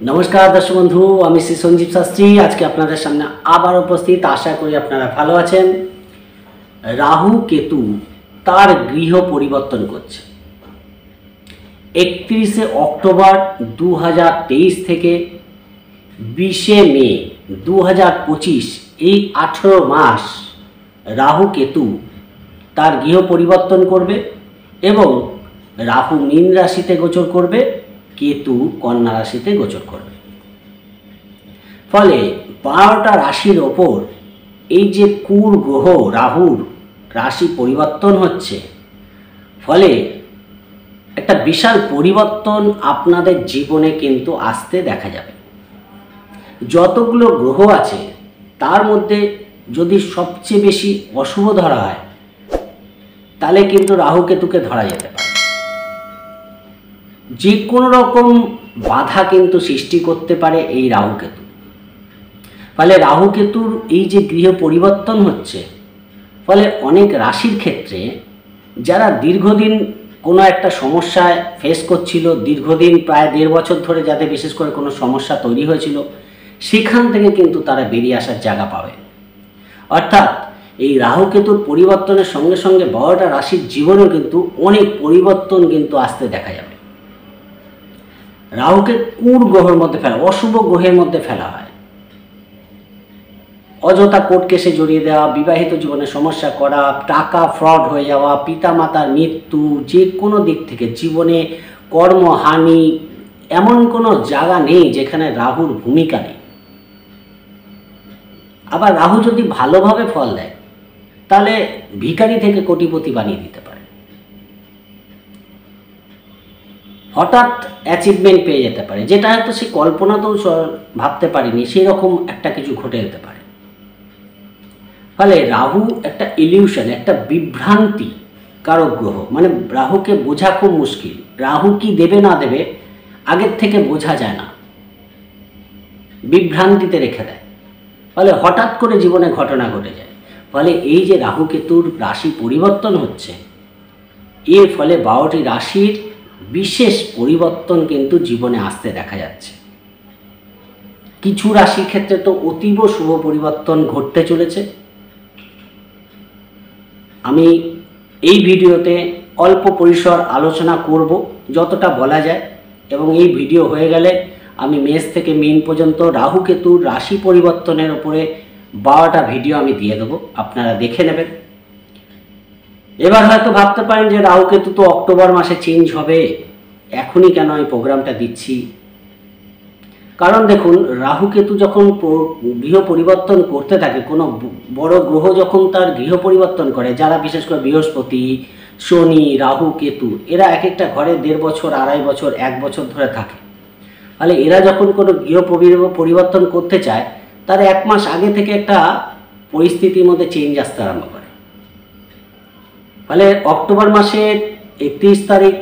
নমস্কার দর্শক বন্ধু, আমি শ্রী সঞ্জীব শাস্ত্রী। আজকে আপনাদের সামনে আবার উপস্থিত। আশা করি আপনারা ভালো আছেন। রাহু কেতু তার গৃহ পরিবর্তন করছে। একত্রিশে অক্টোবর দু হাজার তেইশ থেকে বিশে মে দু হাজার পঁচিশ এই আঠেরো মাস রাহু কেতু তার গৃহ পরিবর্তন করবে এবং রাহু মীন রাশিতে গোচর করবে। কেতু কন্যা রাশিতে গোচর করবে। ফলে বারোটা রাশির ওপর এই যে কুর গ্রহ রাহুর রাশি পরিবর্তন হচ্ছে, ফলে একটা বিশাল পরিবর্তন আপনাদের জীবনে কিন্তু আসতে দেখা যাবে। যতগুলো গ্রহ আছে, তার মধ্যে যদি সবচেয়ে বেশি অশুভ ধরা হয়, তাহলে কিন্তু রাহু কেতুকে ধরা যেতে পারে। যে কোনো রকম বাধা কিন্তু সৃষ্টি করতে পারে এই রাহু কেতু। ফলে রাহু কেতুর এই যে গৃহ পরিবর্তন হচ্ছে, ফলে অনেক রাশির ক্ষেত্রে যারা দীর্ঘদিন কোনো একটা সমস্যায় ফেস করছিল, দীর্ঘদিন প্রায় দেড় বছর ধরে যাদের বিশেষ করে কোনো সমস্যা তৈরি হয়েছিল, সেখান থেকে কিন্তু তারা বেরিয়ে আসার জায়গা পাবে। অর্থাৎ এই রাহু কেতুর পরিবর্তনের সঙ্গে সঙ্গে বারোটা রাশির জীবনেও কিন্তু অনেক পরিবর্তন কিন্তু আসতে দেখা যাবে। রাহুকে কুর গ্রহের মধ্যে ফেলা? অশুভ গ্রহের মধ্যে ফেলা হয়। অযথা কোর্ট কেসে জড়িয়ে দেওয়া, বিবাহিত জীবনে সমস্যা করা, টাকা ফ্রড হয়ে যাওয়া, পিতামাতার মৃত্যু, যে কোনো দিক থেকে জীবনে কর্মহানি এমন কোনো জায়গা নেই যেখানে রাহুর ভূমিকা নেই। আবার রাহু যদি ভালোভাবে ফল দেয়, তাহলে ভিখারি থেকে কোটিপতি বানিয়ে দিতে পারে। হঠাৎ অ্যাচিভমেন্ট পেয়ে যেতে পারে। যেটা হয়তো সে কল্পনাতেও ভাবতে পারেনি সেই রকম একটা কিছু ঘটে যেতে পারে। ফলে রাহু একটা ইলিউশন একটা বিভ্রান্তি কারক গ্রহ। মানে রাহুকে বোঝা খুব মুশকিল। রাহু কি দেবে না দেবে আগের থেকে বোঝা যায় না। বিভ্রান্তিতে রেখে দেয়। ফলে হঠাৎ করে জীবনে ঘটনা ঘটে যায়। ফলে এই যে রাহু কেতুর রাশি পরিবর্তন হচ্ছে, এর ফলে বারোটি রাশির বিশেষ পরিবর্তন কিন্তু জীবনে আসতে দেখা যাচ্ছে। কিছু রাশির ক্ষেত্রে তো অতীব শুভ পরিবর্তন ঘটতে চলেছে। আমি এই ভিডিওতে অল্প পরিসর আলোচনা করব, যতটা বলা যায়, এবং এই ভিডিও হয়ে গেলে আমি মেষ থেকে মিন পর্যন্ত রাহু কেতুর রাশি পরিবর্তনের উপরে বারোটা ভিডিও আমি দিয়ে দেবো। আপনারা দেখে নেবেন। এবার হয়তো ভাবতে পারেন যে রাহুকেতু তো অক্টোবর মাসে চেঞ্জ হবে। এখনই কেন আমি প্রোগ্রামটা দিচ্ছি? কারণ দেখুন রাহু কেতু যখন গৃহ পরিবর্তন করতে থাকে, কোনো বড় গ্রহ যখন তার গৃহ পরিবর্তন করে, যারা বিশেষ করে বৃহস্পতি, শনি রাহু কেতু এরা এক একটা ঘরে দেড় বছর, আড়াই বছর, এক বছর ধরে থাকে। তাহলে এরা যখন কোনো গৃহ পরি- পরিবর্তন করতে চায়, তার এক মাস আগে থেকে একটা পরিস্থিতির মধ্যে চেঞ্জ আসতে আরম্ভ করে। ফলে অক্টোবর মাসের একত্রিশ তারিখ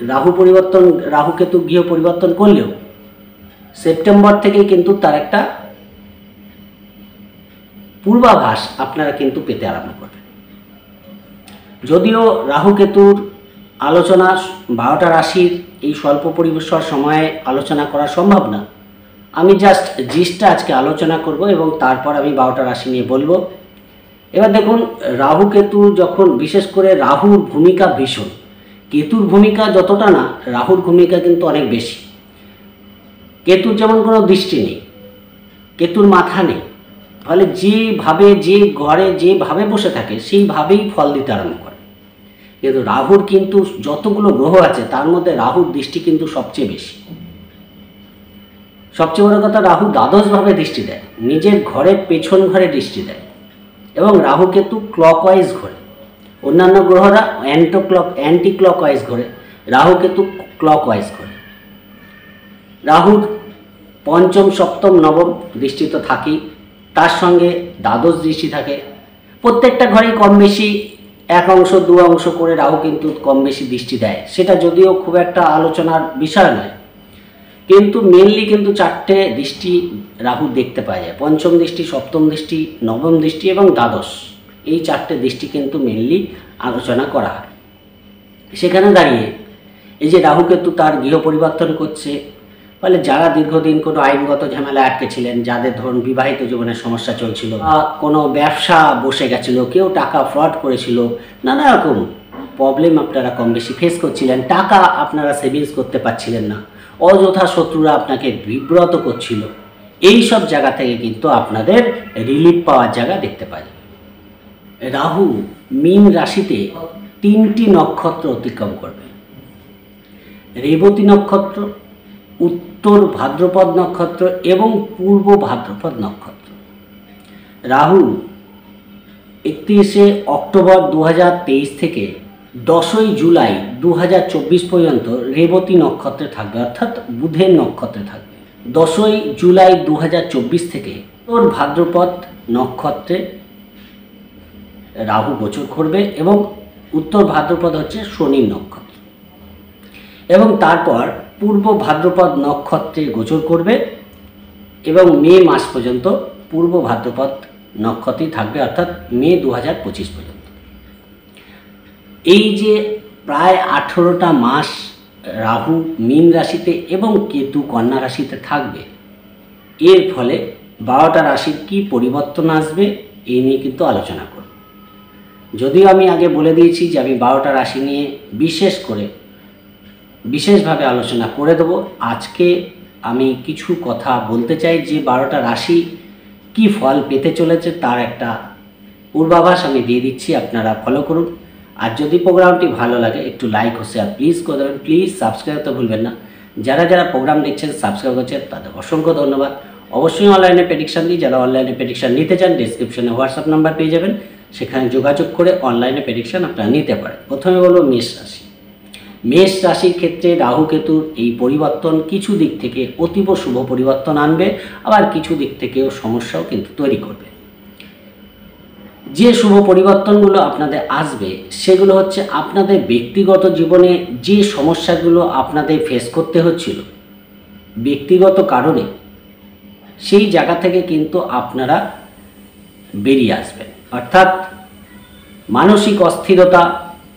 রাহু পরিবর্তন, রাহু কেতু গৃহ পরিবর্তন করলেও সেপ্টেম্বর থেকে কিন্তু তার একটা পূর্বাভাস আপনারা কিন্তু পেতে আরম্ভ করবেন। যদিও রাহু কেতুর আলোচনা বারোটা রাশির এই স্বল্প পরিবেশর সময়ে আলোচনা করা সম্ভব না। আমি জাস্ট জিসটা আজকে আলোচনা করব এবং তারপর আমি বারোটা রাশি নিয়ে বলব। এবার দেখুন, রাহু কেতু যখন বিশেষ করে রাহুর ভূমিকা ভীষণ, কেতুর ভূমিকা যতটা না, রাহুর ভূমিকা কিন্তু অনেক বেশি। কেতুর যেমন কোনো দৃষ্টি নেই, কেতুর মাথা নেই, ফলে যেভাবে যে ঘরে যেভাবে বসে থাকে, সেইভাবেই ফল দিতে আরম্ভ করে। কিন্তু রাহুর কিন্তু যতগুলো গ্রহ আছে, তার মধ্যে রাহুর দৃষ্টি কিন্তু সবচেয়ে বেশি। সবচেয়ে বড় কথা, রাহু দ্বাদশভাবে দৃষ্টি দেয়, নিজের ঘরের পেছন ঘরে দৃষ্টি দেয়। এবং রাহু কেতু ক্লকওয়াইজ ঘোরে। অন্যান্য গ্রহরা অ্যান্টো ক্লক অ্যান্টি ক্লকওয়াইজ ঘোরে। রাহু কেতু ক্লকওয়াইজ ঘোরে। রাহুর পঞ্চম, সপ্তম, নবম দৃষ্টি তো থাকেই তার সঙ্গে দ্বাদশ দৃষ্টি থাকে। প্রত্যেকটা ঘরেই কম বেশি এক অংশ, দু অংশ করে রাহু কিন্তু কম বেশি দৃষ্টি দেয়। সেটা যদিও খুব একটা আলোচনার বিষয় নয়। কিন্তু মেনলি কিন্তু চারটে দৃষ্টি রাহু দেখতে পাওয়া যায়। পঞ্চম দৃষ্টি, সপ্তম দৃষ্টি, নবম দৃষ্টি এবং দ্বাদশ। এই চারটে দৃষ্টি কিন্তু মেনলি আলোচনা করা হয়। সেখানে দাঁড়িয়ে এই যে রাহু কেতু তার গৃহ পরিবর্তন করছে, ফলে যারা দীর্ঘদিন কোনো আইনগত ঝামেলা আটকে ছিলেন, যাদের ধরুন বিবাহিত জীবনের সমস্যা চলছিল বা কোনো ব্যবসা বসে গেছিল, কেউ টাকা ফ্রড করেছিল, নানা রকম প্রবলেম আপনারা কম বেশি ফেস করছিলেন। টাকা আপনারা সেভিংস করতে পারছিলেন না। অযথা শত্রুরা আপনাকে বিব্রত করছিল। এই সব জায়গা থেকে কিন্তু আপনাদের রিলিফ পাওয়ার জায়গা দেখতে যাবে রাহু, মীন রাশিতে তিনটি নক্ষত্র অতিক্রম করবে। রেবতী নক্ষত্র, উত্তর ভাদ্রপদ নক্ষত্র এবং পূর্ব ভাদ্রপদ নক্ষত্র। রাহু, একত্রিশে অক্টোবর দু হাজার তেইশ থেকে দশই জুলাই দু হাজার চব্বিশ পর্যন্ত রেবতী নক্ষত্রে থাকবে, অর্থাৎ বুধের নক্ষত্রে থাকবে। দশই জুলাই দু হাজার চব্বিশ থেকে উত্তর ভাদ্রপদ নক্ষত্রে রাহু গোচর করবে এবং উত্তর ভাদ্রপদ হচ্ছে শনির নক্ষত্র। এবং তারপর পূর্ব ভাদ্রপদ নক্ষত্রে গোচর করবে এবং মে মাস পর্যন্ত পূর্ব ভাদ্রপদ নক্ষত্রেই থাকবে, অর্থাৎ মে দু পর্যন্ত। এই যে প্রায় আঠেরোটা মাস রাহু, মীন রাশিতে এবং কেতু, কন্যা রাশিতে থাকবে, এর ফলে বারোটা রাশির কি পরিবর্তন আসবে এই নিয়ে কিন্তু আলোচনা করব। যদিও আমি আগে বলে দিয়েছি যে আমি বারোটা রাশি নিয়ে বিশেষ করে, বিশেষভাবে আলোচনা করে দেব। আজকে আমি কিছু কথা বলতে চাই যে বারোটা রাশি কি ফল পেতে চলেছে, তার একটা পূর্বাভাস আমি দিয়ে দিচ্ছি, আপনারা ফলো করুন। আর যদি প্রোগ্রামটি ভালো লাগে, একটু লাইক ও শেয়ার প্লিজ করে দেবেন। প্লিজ সাবস্ক্রাইব তো ভুলবেন না। যারা যারা প্রোগ্রাম দেখছেন সাবস্ক্রাইব করছেন, তাদের অসংখ্য ধন্যবাদ। অবশ্যই অনলাইনে প্রেডিকশান দিই যারা অনলাইনে প্রেডিকশান নিতে চান ডিসক্রিপশনে হোয়াটসঅ্যাপ নাম্বার পেয়ে যাবেন। সেখানে যোগাযোগ করে অনলাইনে প্রেডিকশান আপনারা নিতে পারেন। প্রথমে বলব মেষ রাশি। মেষ রাশির ক্ষেত্রে রাহু কেতুর এই পরিবর্তন কিছু দিক থেকে অতীব শুভ পরিবর্তন আনবে। আবার কিছু দিক থেকেও সমস্যাও কিন্তু তৈরি করবে। যে শুভ পরিবর্তনগুলো আপনাদের আসবে, সেগুলো হচ্ছে আপনাদের ব্যক্তিগত জীবনে যে সমস্যাগুলো আপনাদের ফেস করতে হচ্ছিল। ব্যক্তিগত কারণে সেই জায়গা থেকে কিন্তু আপনারা বেরিয়ে আসবেন। অর্থাৎ মানসিক অস্থিরতা,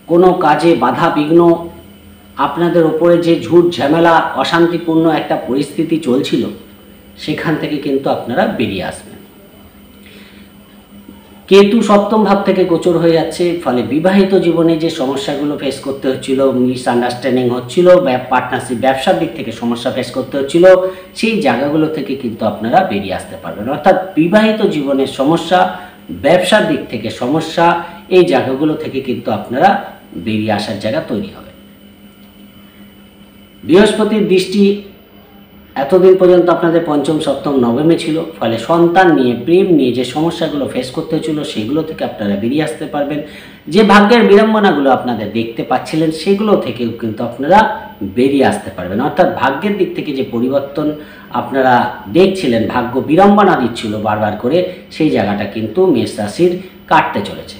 কোনো কাজে বাধা বিঘ্ন, আপনাদের ওপরে যে ঝুট ঝামেলা, অশান্তিপূর্ণ একটা পরিস্থিতি চলছিল, সেখান থেকে কিন্তু আপনারা বেরিয়ে আসবেন। কেতু সপ্তম ভাব থেকে গোচর হয়ে যাচ্ছে, ফলে বিবাহিত জীবনে যে সমস্যাগুলো ফেস করতে হচ্ছিল মিসআন্ডারস্ট্যান্ডিং হচ্ছিল পার্টনারশিপ ব্যবসার দিক থেকে সমস্যা ফেস করতে হচ্ছিল, সেই জায়গাগুলো থেকে কিন্তু আপনারা বেরিয়ে আসতে পারবেন। অর্থাৎ বিবাহিত জীবনের সমস্যা, ব্যবসার দিক থেকে সমস্যা, এই জায়গাগুলো থেকে কিন্তু আপনারা বেরিয়ে আসার জায়গা তৈরি হবে। বৃহস্পতির দৃষ্টি এতদিন পর্যন্ত আপনাদের পঞ্চম, সপ্তম, নবমে ছিল, ফলে সন্তান নিয়ে, প্রেম নিয়ে যে সমস্যাগুলো ফেস করতে হচ্ছিল সেগুলো থেকে আপনারা বেরিয়ে আসতে পারবেন। যে ভাগ্যের বিড়ম্বনাগুলো আপনাদের দেখতে পাচ্ছিলেন, সেগুলো থেকেও কিন্তু আপনারা বেরিয়ে আসতে পারবেন। অর্থাৎ ভাগ্যের দিক থেকে যে পরিবর্তন আপনারা দেখছিলেন, ভাগ্য বিড়ম্বনা দিচ্ছিল বারবার করে, সেই জায়গাটা কিন্তু মেষ রাশির কাটতে চলেছে।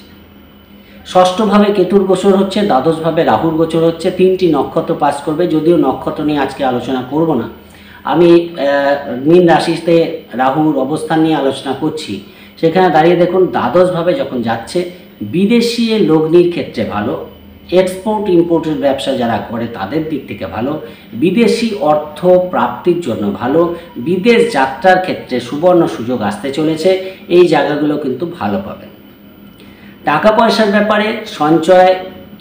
ষষ্ঠভাবে কেতুর গোচর হচ্ছে, দ্বাদশভাবে রাহুর গোচর হচ্ছে, তিনটি নক্ষত্র পাস করবে, যদিও নক্ষত্র নিয়ে আজকে আলোচনা করব না। আমি মীন রাশিতে রাহুর অবস্থান নিয়ে আলোচনা করছি। সেখানে দাঁড়িয়ে দেখুন, দ্বাদশভাবে যখন যাচ্ছে, বিদেশি লগ্নির ক্ষেত্রে ভালো এক্সপোর্ট ইম্পোর্টের ব্যবসা যারা করে তাদের দিক থেকে ভালো, বিদেশি অর্থ প্রাপ্তির জন্য ভালো, বিদেশ যাত্রার ক্ষেত্রে সুবর্ণ সুযোগ আসতে চলেছে, এই জায়গাগুলো কিন্তু ভালো পাবেন। টাকা পয়সার ব্যাপারে সঞ্চয়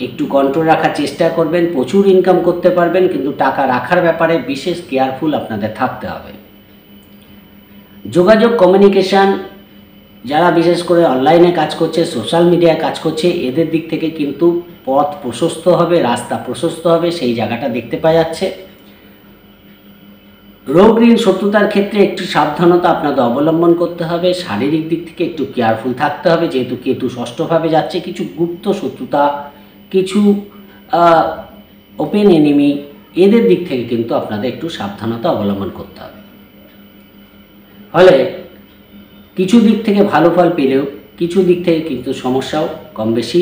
একটু কন্ট্রোল রাখার চেষ্টা করবেন, প্রচুর ইনকাম করতে পারবেন, কিন্তু টাকা রাখার ব্যাপারে বিশেষ কেয়ারফুল আপনাদের থাকতে হবে। যোগাযোগ কমিউনিকেশান যারা বিশেষ করে অনলাইনে কাজ করছে সোশ্যাল মিডিয়ায় কাজ করছে, এদের দিক থেকে কিন্তু পথ প্রশস্ত হবে, রাস্তা প্রশস্ত হবে, সেই জায়গাটা দেখতে পাওয়া যাচ্ছে। রোগ ঋণ শত্রুতার ক্ষেত্রে একটু সাবধানতা আপনাদের অবলম্বন করতে হবে, শারীরিক দিক থেকে একটু কেয়ারফুল থাকতে হবে, যেহেতু কেতু ষষ্ঠভাবে যাচ্ছে, কিছু গুপ্ত শত্রুতা কিছু ওপেন এনিমি এদের দিক থেকে কিন্তু আপনাদের একটু সাবধানতা অবলম্বন করতে হবে। ফলে কিছু দিক থেকে ভালো ফল পেলেও, কিছু দিক থেকে কিন্তু সমস্যাও কম বেশি।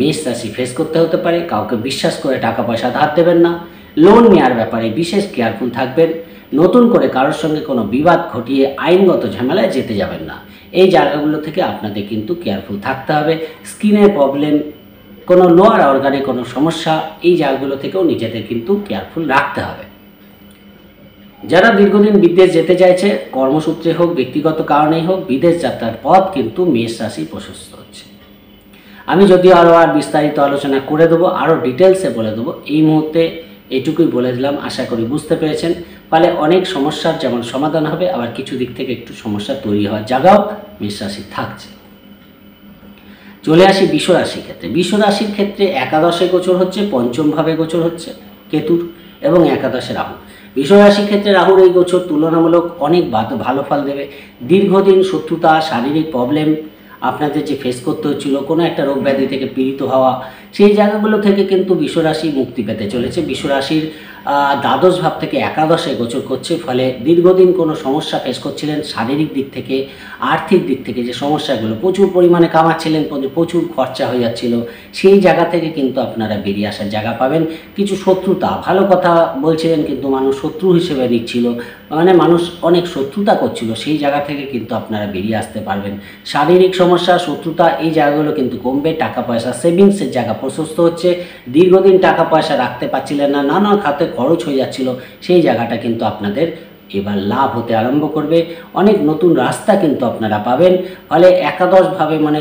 মেষ রাশি ফেস করতে হতে পারে, কাউকে বিশ্বাস করে টাকা পয়সা ধার দেবেন না। লোন নেওয়ার ব্যাপারে বিশেষ কেয়ারফুল থাকবেন। নতুন করে কারোর সঙ্গে কোনো বিবাদ ঘটিয়ে আইনগত ঝামেলায় যেতে যাবেন না। এই জায়গাগুলো থেকে আপনাদের কিন্তু কেয়ারফুল থাকতে হবে। স্কিনের প্রবলেম কোনো লোয়ার অর্গানে কোনো সমস্যা, এই জায়গাগুলো থেকেও নিজেদের কিন্তু কেয়ারফুল রাখতে হবে। যারা দীর্ঘদিন বিদেশ যেতে চাইছে, কর্মসূত্রে হোক, ব্যক্তিগত কারণেই হোক, বিদেশ যাত্রার পথ কিন্তু মেষ রাশি প্রশস্ত হচ্ছে। আমি যদিও আরও আর বিস্তারিত আলোচনা করে দেবো, আরও ডিটেলসে বলে দেবো, এই মুহূর্তে এটুকুই বলে দিলাম, আশা করি বুঝতে পেরেছেন। ফলে অনেক সমস্যার যেমন সমাধান হবে, আবার কিছু দিক থেকে একটু সমস্যা তৈরি হওয়ার জায়গাও মেষ রাশি থাকছে। চলে আসি বিশ্ব রাশি ক্ষেত্রে। বিশ্ব রাশির ক্ষেত্রে একাদশে গোচর হচ্ছে, পঞ্চমভাবে গোচর হচ্ছে কেতুর এবং একাদশে রাহু। বিশ্ব রাশির ক্ষেত্রে রাহুর এই গোচর তুলনামূলক অনেক ভালো ফল দেবে। দীর্ঘদিন শত্রুতা, শারীরিক প্রবলেম আপনাদের যে ফেস করতে হচ্ছিল, কোনো একটা রোগ ব্যাধি থেকে পীড়িত হওয়া সেই জায়গাগুলো থেকে কিন্তু বিশ্বরাশি মুক্তি পেতে চলেছে। বিশ্বরাশির দ্বাদশ ভাব থেকে একাদশে গোচর করছে। ফলে দীর্ঘদিন কোনো সমস্যা ফেস করছিলেন। শারীরিক দিক থেকে, আর্থিক দিক থেকে যে সমস্যাগুলো, প্রচুর পরিমাণে কামাচ্ছিলেন, প্রচুর- খরচা হয়ে যাচ্ছিল। সেই জায়গা থেকে কিন্তু আপনারা বেরিয়ে আসার জায়গা পাবেন। কিছু শত্রুতা, ভালো কথা বলছিলেন কিন্তু মানুষ শত্রু হিসেবে নিচ্ছিল। মানে মানুষ অনেক শত্রুতা করছিল। সেই জায়গা থেকে কিন্তু আপনারা বেরিয়ে আসতে পারবেন। শারীরিক সমস্যা, শত্রুতা, এই জায়গাগুলো কিন্তু কমবে। টাকা পয়সা সেভিংসের জায়গা প্রশস্ত হচ্ছে, দীর্ঘদিন টাকা পয়সা রাখতে পারছিলেন না, নানা খাতে খরচ হয়ে যাচ্ছিল, সেই জায়গাটা কিন্তু আপনাদের এবার লাভ হতে আরম্ভ করবে। অনেক নতুন রাস্তা কিন্তু আপনারা পাবেন, ফলে একাদশভাবে মানে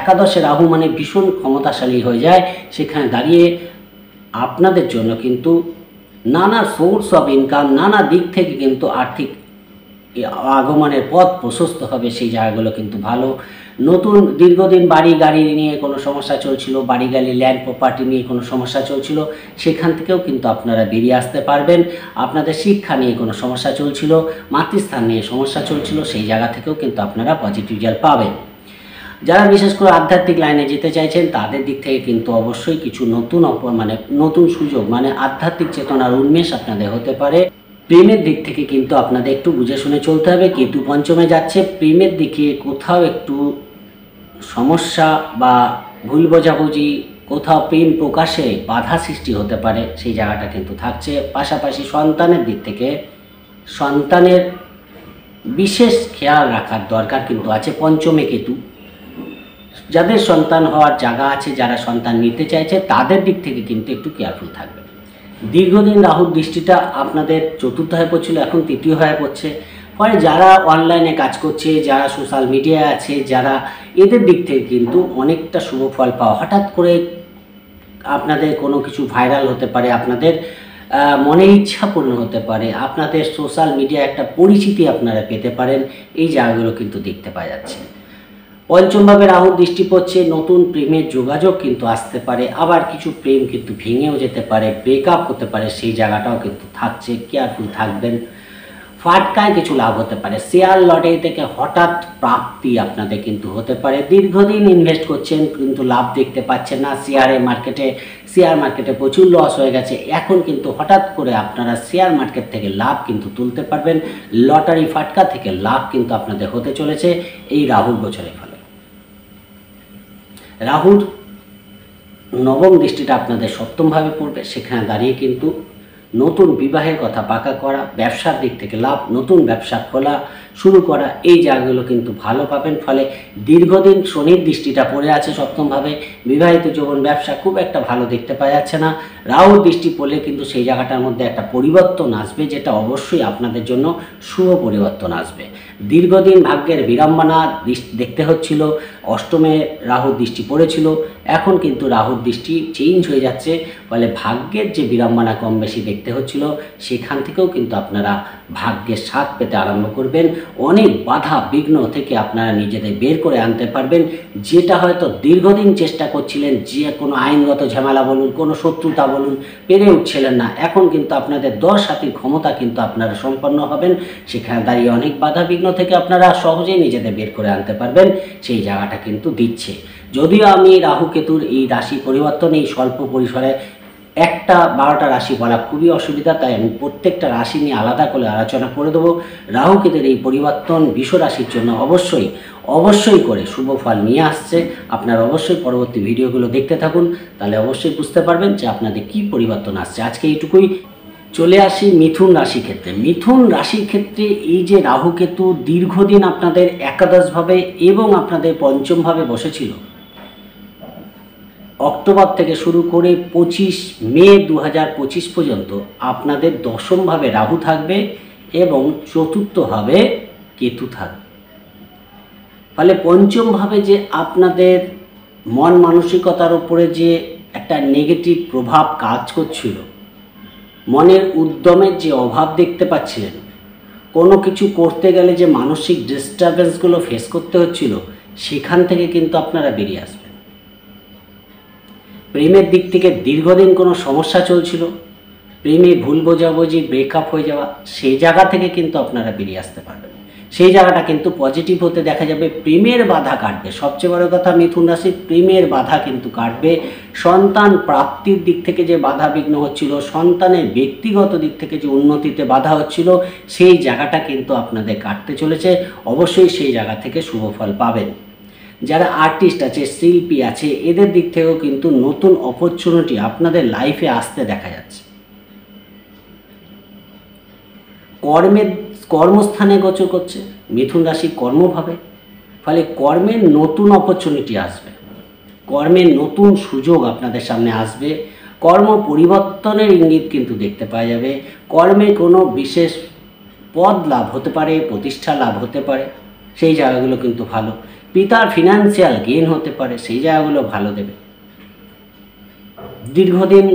একাদশে রাহু মানে ভীষণ ক্ষমতাশালী হয়ে যায়, সেখানে দাঁড়িয়ে আপনাদের জন্য কিন্তু নানা সোর্স অফ ইনকাম নানা দিক থেকে কিন্তু আর্থিক আগমনের পথ প্রশস্ত হবে, সেই জায়গাগুলো কিন্তু ভালো। নতুন দীর্ঘদিন বাড়ি গাড়ি নিয়ে কোনো সমস্যা চলছিল, বাড়ি গাড়ি ল্যান্ড প্রপার্টি নিয়ে কোনো সমস্যা চলছিল, সেখান থেকেও কিন্তু আপনারা বেরিয়ে আসতে পারবেন। আপনাদের শিক্ষা নিয়ে কোনো সমস্যা চলছিল, মাতৃস্থান নিয়ে সমস্যা চলছিল, সেই জায়গা থেকেও কিন্তু আপনারা পজিটিভ রেজাল্ট পাবেন। যারা বিশেষ করে আধ্যাত্মিক লাইনে যেতে চাইছেন, তাদের দিক থেকে কিন্তু অবশ্যই কিছু নতুন মানে নতুন সুযোগ মানে আধ্যাত্মিক চেতনার উন্মেষ আপনাদের হতে পারে। প্রেমের দিক থেকে কিন্তু আপনাদের একটু বুঝে শুনে চলতে হবে। কেতু পঞ্চমে যাচ্ছে, প্রেমের দিকে কোথাও একটু সমস্যা বা ভুল বোঝাবুঝি, কোথাও প্রেম প্রকাশে বাধা সৃষ্টি হতে পারে, সেই জায়গাটা কিন্তু থাকছে। পাশাপাশি সন্তানের দিক থেকে, সন্তানের বিশেষ খেয়াল রাখার দরকার কিন্তু আছে পঞ্চমে কেতু। যাদের সন্তান হওয়ার জায়গা আছে, যারা সন্তান নিতে চাইছে, তাদের দিক থেকে কিন্তু একটু কেয়ারফুল থাকবে। দীর্ঘদিন রাহুর দৃষ্টিটা আপনাদের চতুর্থ হয়ে পড়ছিল, এখন তৃতীয় হয়ে পড়ছে। ফলে যারা অনলাইনে কাজ করছে, যারা সোশ্যাল মিডিয়ায় আছে, যারা এদের দিক থেকে কিন্তু অনেকটা শুভ ফল পাওয়া। হঠাৎ করে আপনাদের কোনো কিছু ভাইরাল হতে পারে, আপনাদের মনে ইচ্ছা পূর্ণ হতে পারে, আপনাদের সোশ্যাল মিডিয়া একটা পরিচিতি আপনারা পেতে পারেন, এই জায়গাগুলো কিন্তু দেখতে পাওয়া যাচ্ছে। পঞ্চমভাবে রাহুর দৃষ্টি পড়ছে, নতুন প্রেমের যোগাযোগ কিন্তু আসতে পারে, আবার কিছু প্রেম কিন্তু ভেঙেও যেতে পারে ব্রেকআপ হতে পারে, সেই জায়গাটাও কিন্তু থাকছে কেয়ারফুল থাকবেন। ফাটকায় কিছু লাভ হতে পারে শেয়ার লটারি থেকে হঠাৎ প্রাপ্তি আপনাদের কিন্তু হতে পারে। দীর্ঘদিন ইনভেস্ট করছেন, কিন্তু লাভ দেখতে পাচ্ছেন না শেয়ারে মার্কেটে শেয়ার মার্কেটে প্রচুর লস হয়ে গেছে, এখন কিন্তু হঠাৎ করে আপনারা শেয়ার মার্কেট থেকে লাভ কিন্তু তুলতে পারবেন লটারি ফাটকা থেকে লাভ কিন্তু আপনাদের হতে চলেছে, এই রাহুর গোচরের ফলে। রাহুর নবম দৃষ্টিটা আপনাদের সপ্তমভাবে পড়বে। সেখানে দাঁড়িয়ে কিন্তু নতুন বিবাহের কথা পাকা করা, ব্যবসার দিক থেকে লাভ, নতুন ব্যবসা খোলা, শুরু করা, এই জায়গাগুলো কিন্তু ভালো পাবেন। ফলে দীর্ঘদিন শনির দৃষ্টিটা পড়ে আছে সপ্তমভাবে। বিবাহিত জীবন ব্যবসা খুব একটা ভালো দেখতে পাওয়া যাচ্ছে না। রাহুর দৃষ্টি পড়লে কিন্তু সেই জায়গাটার মধ্যে একটা পরিবর্তন আসবে, যেটা অবশ্যই আপনাদের জন্য শুভ পরিবর্তন আসবে। দীর্ঘদিন ভাগ্যের বিড়ম্বনা দেখতে হচ্ছিল, অষ্টমে রাহুর দৃষ্টি পড়েছিল, এখন কিন্তু রাহুর দৃষ্টি চেঞ্জ হয়ে যাচ্ছে, ফলে ভাগ্যের যে বিড়ম্বনা কম বেশি দেখতে হচ্ছিল, সেখান থেকেও কিন্তু আপনারা ভাগ্যের স্বাদ পেতে আরম্ভ করবেন। অনেক বাধা বিঘ্ন থেকে আপনারা নিজেদের বের করে আনতে পারবেন। যেটা হয়তো দীর্ঘদিন চেষ্টা করছিলেন, যে কোনো আইনগত ঝামেলা বলুন, কোনো শত্রুতা বলুন, পেরে উঠছিলেন না। এখন কিন্তু আপনাদের দশ হাতির ক্ষমতা কিন্তু আপনারা সম্পন্ন হবেন। সেখানে দাঁড়িয়ে অনেক বাধা বিঘ্ন থেকে আপনারা সহজেই নিজেদের বের করে আনতে পারবেন। সেই জায়গাটা কিন্তু দিচ্ছে। যদিও আমি রাহু কেতুর এই রাশি পরিবর্তন এই স্বল্প পরিসরে একটা বারোটা রাশি বলা খুবই অসুবিধা, তাই আমি প্রত্যেকটা রাশি নিয়ে আলাদা করে আলোচনা করে দেবো। রাহুকেদের এই পরিবর্তন বিশ্ব রাশির জন্য অবশ্যই অবশ্যই করে শুভ ফল নিয়ে আসছে। আপনার অবশ্যই পরবর্তী ভিডিওগুলো দেখতে থাকুন, তাহলে অবশ্যই বুঝতে পারবেন যে আপনাদের কি পরিবর্তন আসছে। আজকে এইটুকুই। চলে আসি মিথুন রাশি ক্ষেত্রে। মিথুন রাশির ক্ষেত্রে এই যে রাহু কেতু দীর্ঘদিন আপনাদের একাদশভাবে এবং আপনাদের পঞ্চমভাবে বসেছিল অক্টোবর থেকে শুরু করে পঁচিশ মে দু পঁচিশ পর্যন্ত আপনাদের দশমভাবে রাহু থাকবে এবং চতুর্থভাবে কেতু থাকবে। ফলে পঞ্চমভাবে যে আপনাদের মন মানসিকতার উপরে যে একটা নেগেটিভ প্রভাব কাজ করছিল, মনের উদ্যমের যে অভাব দেখতে পাচ্ছিলেন, কোনো কিছু করতে গেলে যে মানসিক ডিস্টারবেন্সগুলো ফেস করতে হচ্ছিল, সেখান থেকে কিন্তু আপনারা বেরিয়ে আসবেন। প্রেমের দিক থেকে দীর্ঘদিন কোনো সমস্যা চলছিল। প্রেমে ভুল বোঝাবুঝি ব্রেকআপ হয়ে যাওয়া সেই জায়গা থেকে কিন্তু আপনারা বেরিয়ে আসতে পারবেন। সেই জায়গাটা কিন্তু পজিটিভ হতে দেখা যাবে। প্রেমের বাধা কাটবে। সবচেয়ে বড় কথা মিথুন রাশির প্রেমের বাধা কিন্তু কাটবে। সন্তান প্রাপ্তির দিক থেকে যে বাধা বিঘ্ন হচ্ছিল, সন্তানের ব্যক্তিগত দিক থেকে যে উন্নতিতে বাধা হচ্ছিল, সেই জায়গাটা কিন্তু আপনাদের কাটতে চলেছে। অবশ্যই সেই জায়গা থেকে শুভ ফল পাবেন। যারা আর্টিস্ট আছে, শিল্পী আছে, এদের দিক থেকেও কিন্তু নতুন অপরচুনিটি আপনাদের লাইফে আসতে দেখা যাচ্ছে। কর্মের, কর্মস্থানে গোচর করছে, মিথুন রাশি কর্মভাবে ফলে কর্মের নতুন অপরচুনিটি আসবে। কর্মের নতুন সুযোগ আপনাদের সামনে আসবে। কর্ম পরিবর্তনের ইঙ্গিত কিন্তু দেখতে পাওয়া যাবে। কর্মে কোনো বিশেষ পদ লাভ হতে পারে, প্রতিষ্ঠা লাভ হতে পারে, সেই জায়গাগুলো কিন্তু ভালো। পিতার ফিনান্সিয়াল গেন হতে পারে, সেই জায়গাগুলো ভালো দেবে। দীর্ঘদিন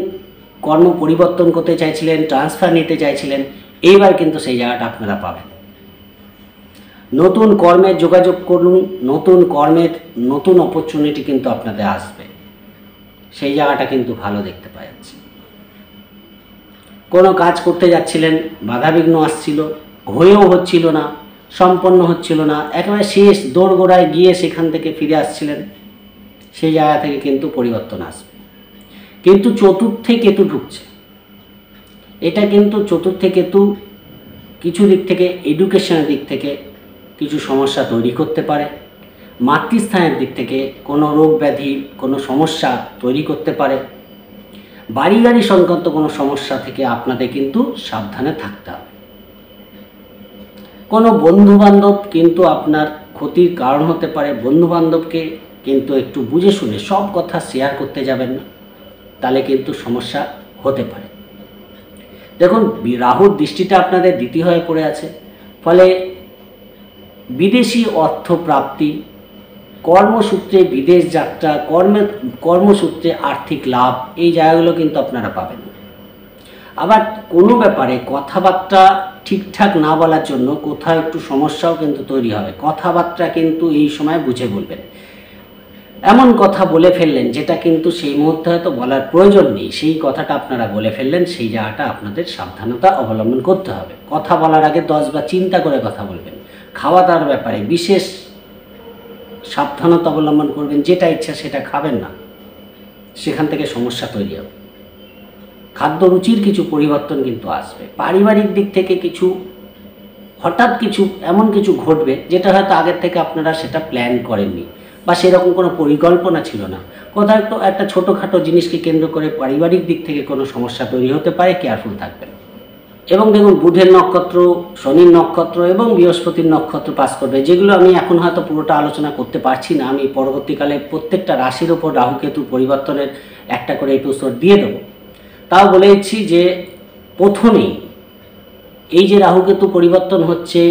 কর্ম পরিবর্তন করতে চাইছিলেন ট্রান্সফার নিতে চাইছিলেন, এইবার কিন্তু সেই জায়গাটা আপনারা পাবেন। নতুন কর্মের যোগাযোগ করুন, নতুন কর্মের নতুন অপরচুনিটি কিন্তু আপনাদের আসবে। সেই জায়গাটা কিন্তু ভালো দেখতে পাওয়া যাচ্ছে কোনো কাজ করতে যাচ্ছিলেন, বাধাবিঘ্ন আসছিল, হয়েও হচ্ছিল না। সম্পন্ন হচ্ছিল না। একেবারে শেষ দোরগোড়ায় গিয়ে সেখান থেকে ফিরে আসছিলেন। সেই জায়গা থেকে কিন্তু পরিবর্তন আসবে। কিন্তু চতুর্থে কেতু ঢুকছে। এটা কিন্তু চতুর্থে কেতু কিছু দিক থেকে এডুকেশনের দিক থেকে কিছু সমস্যা তৈরি করতে পারে। মাতৃস্থানের দিক থেকে কোনো রোগ ব্যাধি, কোনো সমস্যা তৈরি করতে পারে। বাড়ি গাড়ি সংক্রান্ত কোনো সমস্যা থেকে আপনাদের কিন্তু সাবধানে থাকতে হবে। কোনো বন্ধু বান্ধব কিন্তু আপনার ক্ষতির কারণ হতে পারে। বন্ধু বান্ধবকে কিন্তু একটু বুঝে শুনে সব কথা শেয়ার করতে যাবেন না। তাহলে কিন্তু সমস্যা হতে পারে। দেখুন রাহুর দৃষ্টিটা আপনাদের দ্বিতীয় হয়ে পড়ে আছে। ফলে বিদেশি অর্থ প্রাপ্তি কর্মসূত্রে বিদেশ যাত্রা, কর্মে কর্মসূত্রে আর্থিক লাভ, এই জায়গাগুলো কিন্তু আপনারা পাবেন। আবার কোনো ব্যাপারে কথাবার্তা ঠিকঠাক না বলার জন্য কোথাও একটু সমস্যাও কিন্তু তৈরি হবে। কথাবার্তা কিন্তু এই সময় বুঝে বলবেন। এমন কথা বলে ফেললেন যেটা কিন্তু সেই মুহূর্তে হয়তো বলার প্রয়োজন নেই। সেই কথাটা আপনারা বলে ফেললেন, সেই জায়গাটা আপনাদের সাবধানতা অবলম্বন করতে হবে। কথা বলার আগে দশবার চিন্তা করে কথা বলবেন। খাওয়া দাওয়ার ব্যাপারে বিশেষ সাবধানতা অবলম্বন করবেন। যেটা ইচ্ছা সেটা খাবেন না। সেখান থেকে সমস্যা তৈরি হবে। খাদ্য রুচির কিছু পরিবর্তন কিন্তু আসবে। পারিবারিক দিক থেকে কিছু, হঠাৎ কিছু, এমন কিছু ঘটবে যেটা হয়তো আগের থেকে আপনারা সেটা প্ল্যান করেননি বা সেরকম কোনো পরিকল্পনা ছিল না। কোথাও একটু, একটা ছোটোখাটো জিনিসকে কেন্দ্র করে পারিবারিক দিক থেকে কোনো সমস্যা তৈরি হতে পারে কেয়ারফুল থাকবেন। এবং দেখুন, বুধের নক্ষত্র, শনির নক্ষত্র এবং বৃহস্পতির নক্ষত্র পাস করবে, যেগুলো আমি এখন হয়তো পুরোটা আলোচনা করতে পারছি না। আমি পরবর্তীকালে প্রত্যেকটা রাশির ওপর রাহুকেতু পরিবর্তনের একটা করে এপিসোড দিয়ে দেবো। তাও বলে দিচ্ছি যে প্রথমেই এই যে রাহুকেতু পরিবর্তন হচ্ছে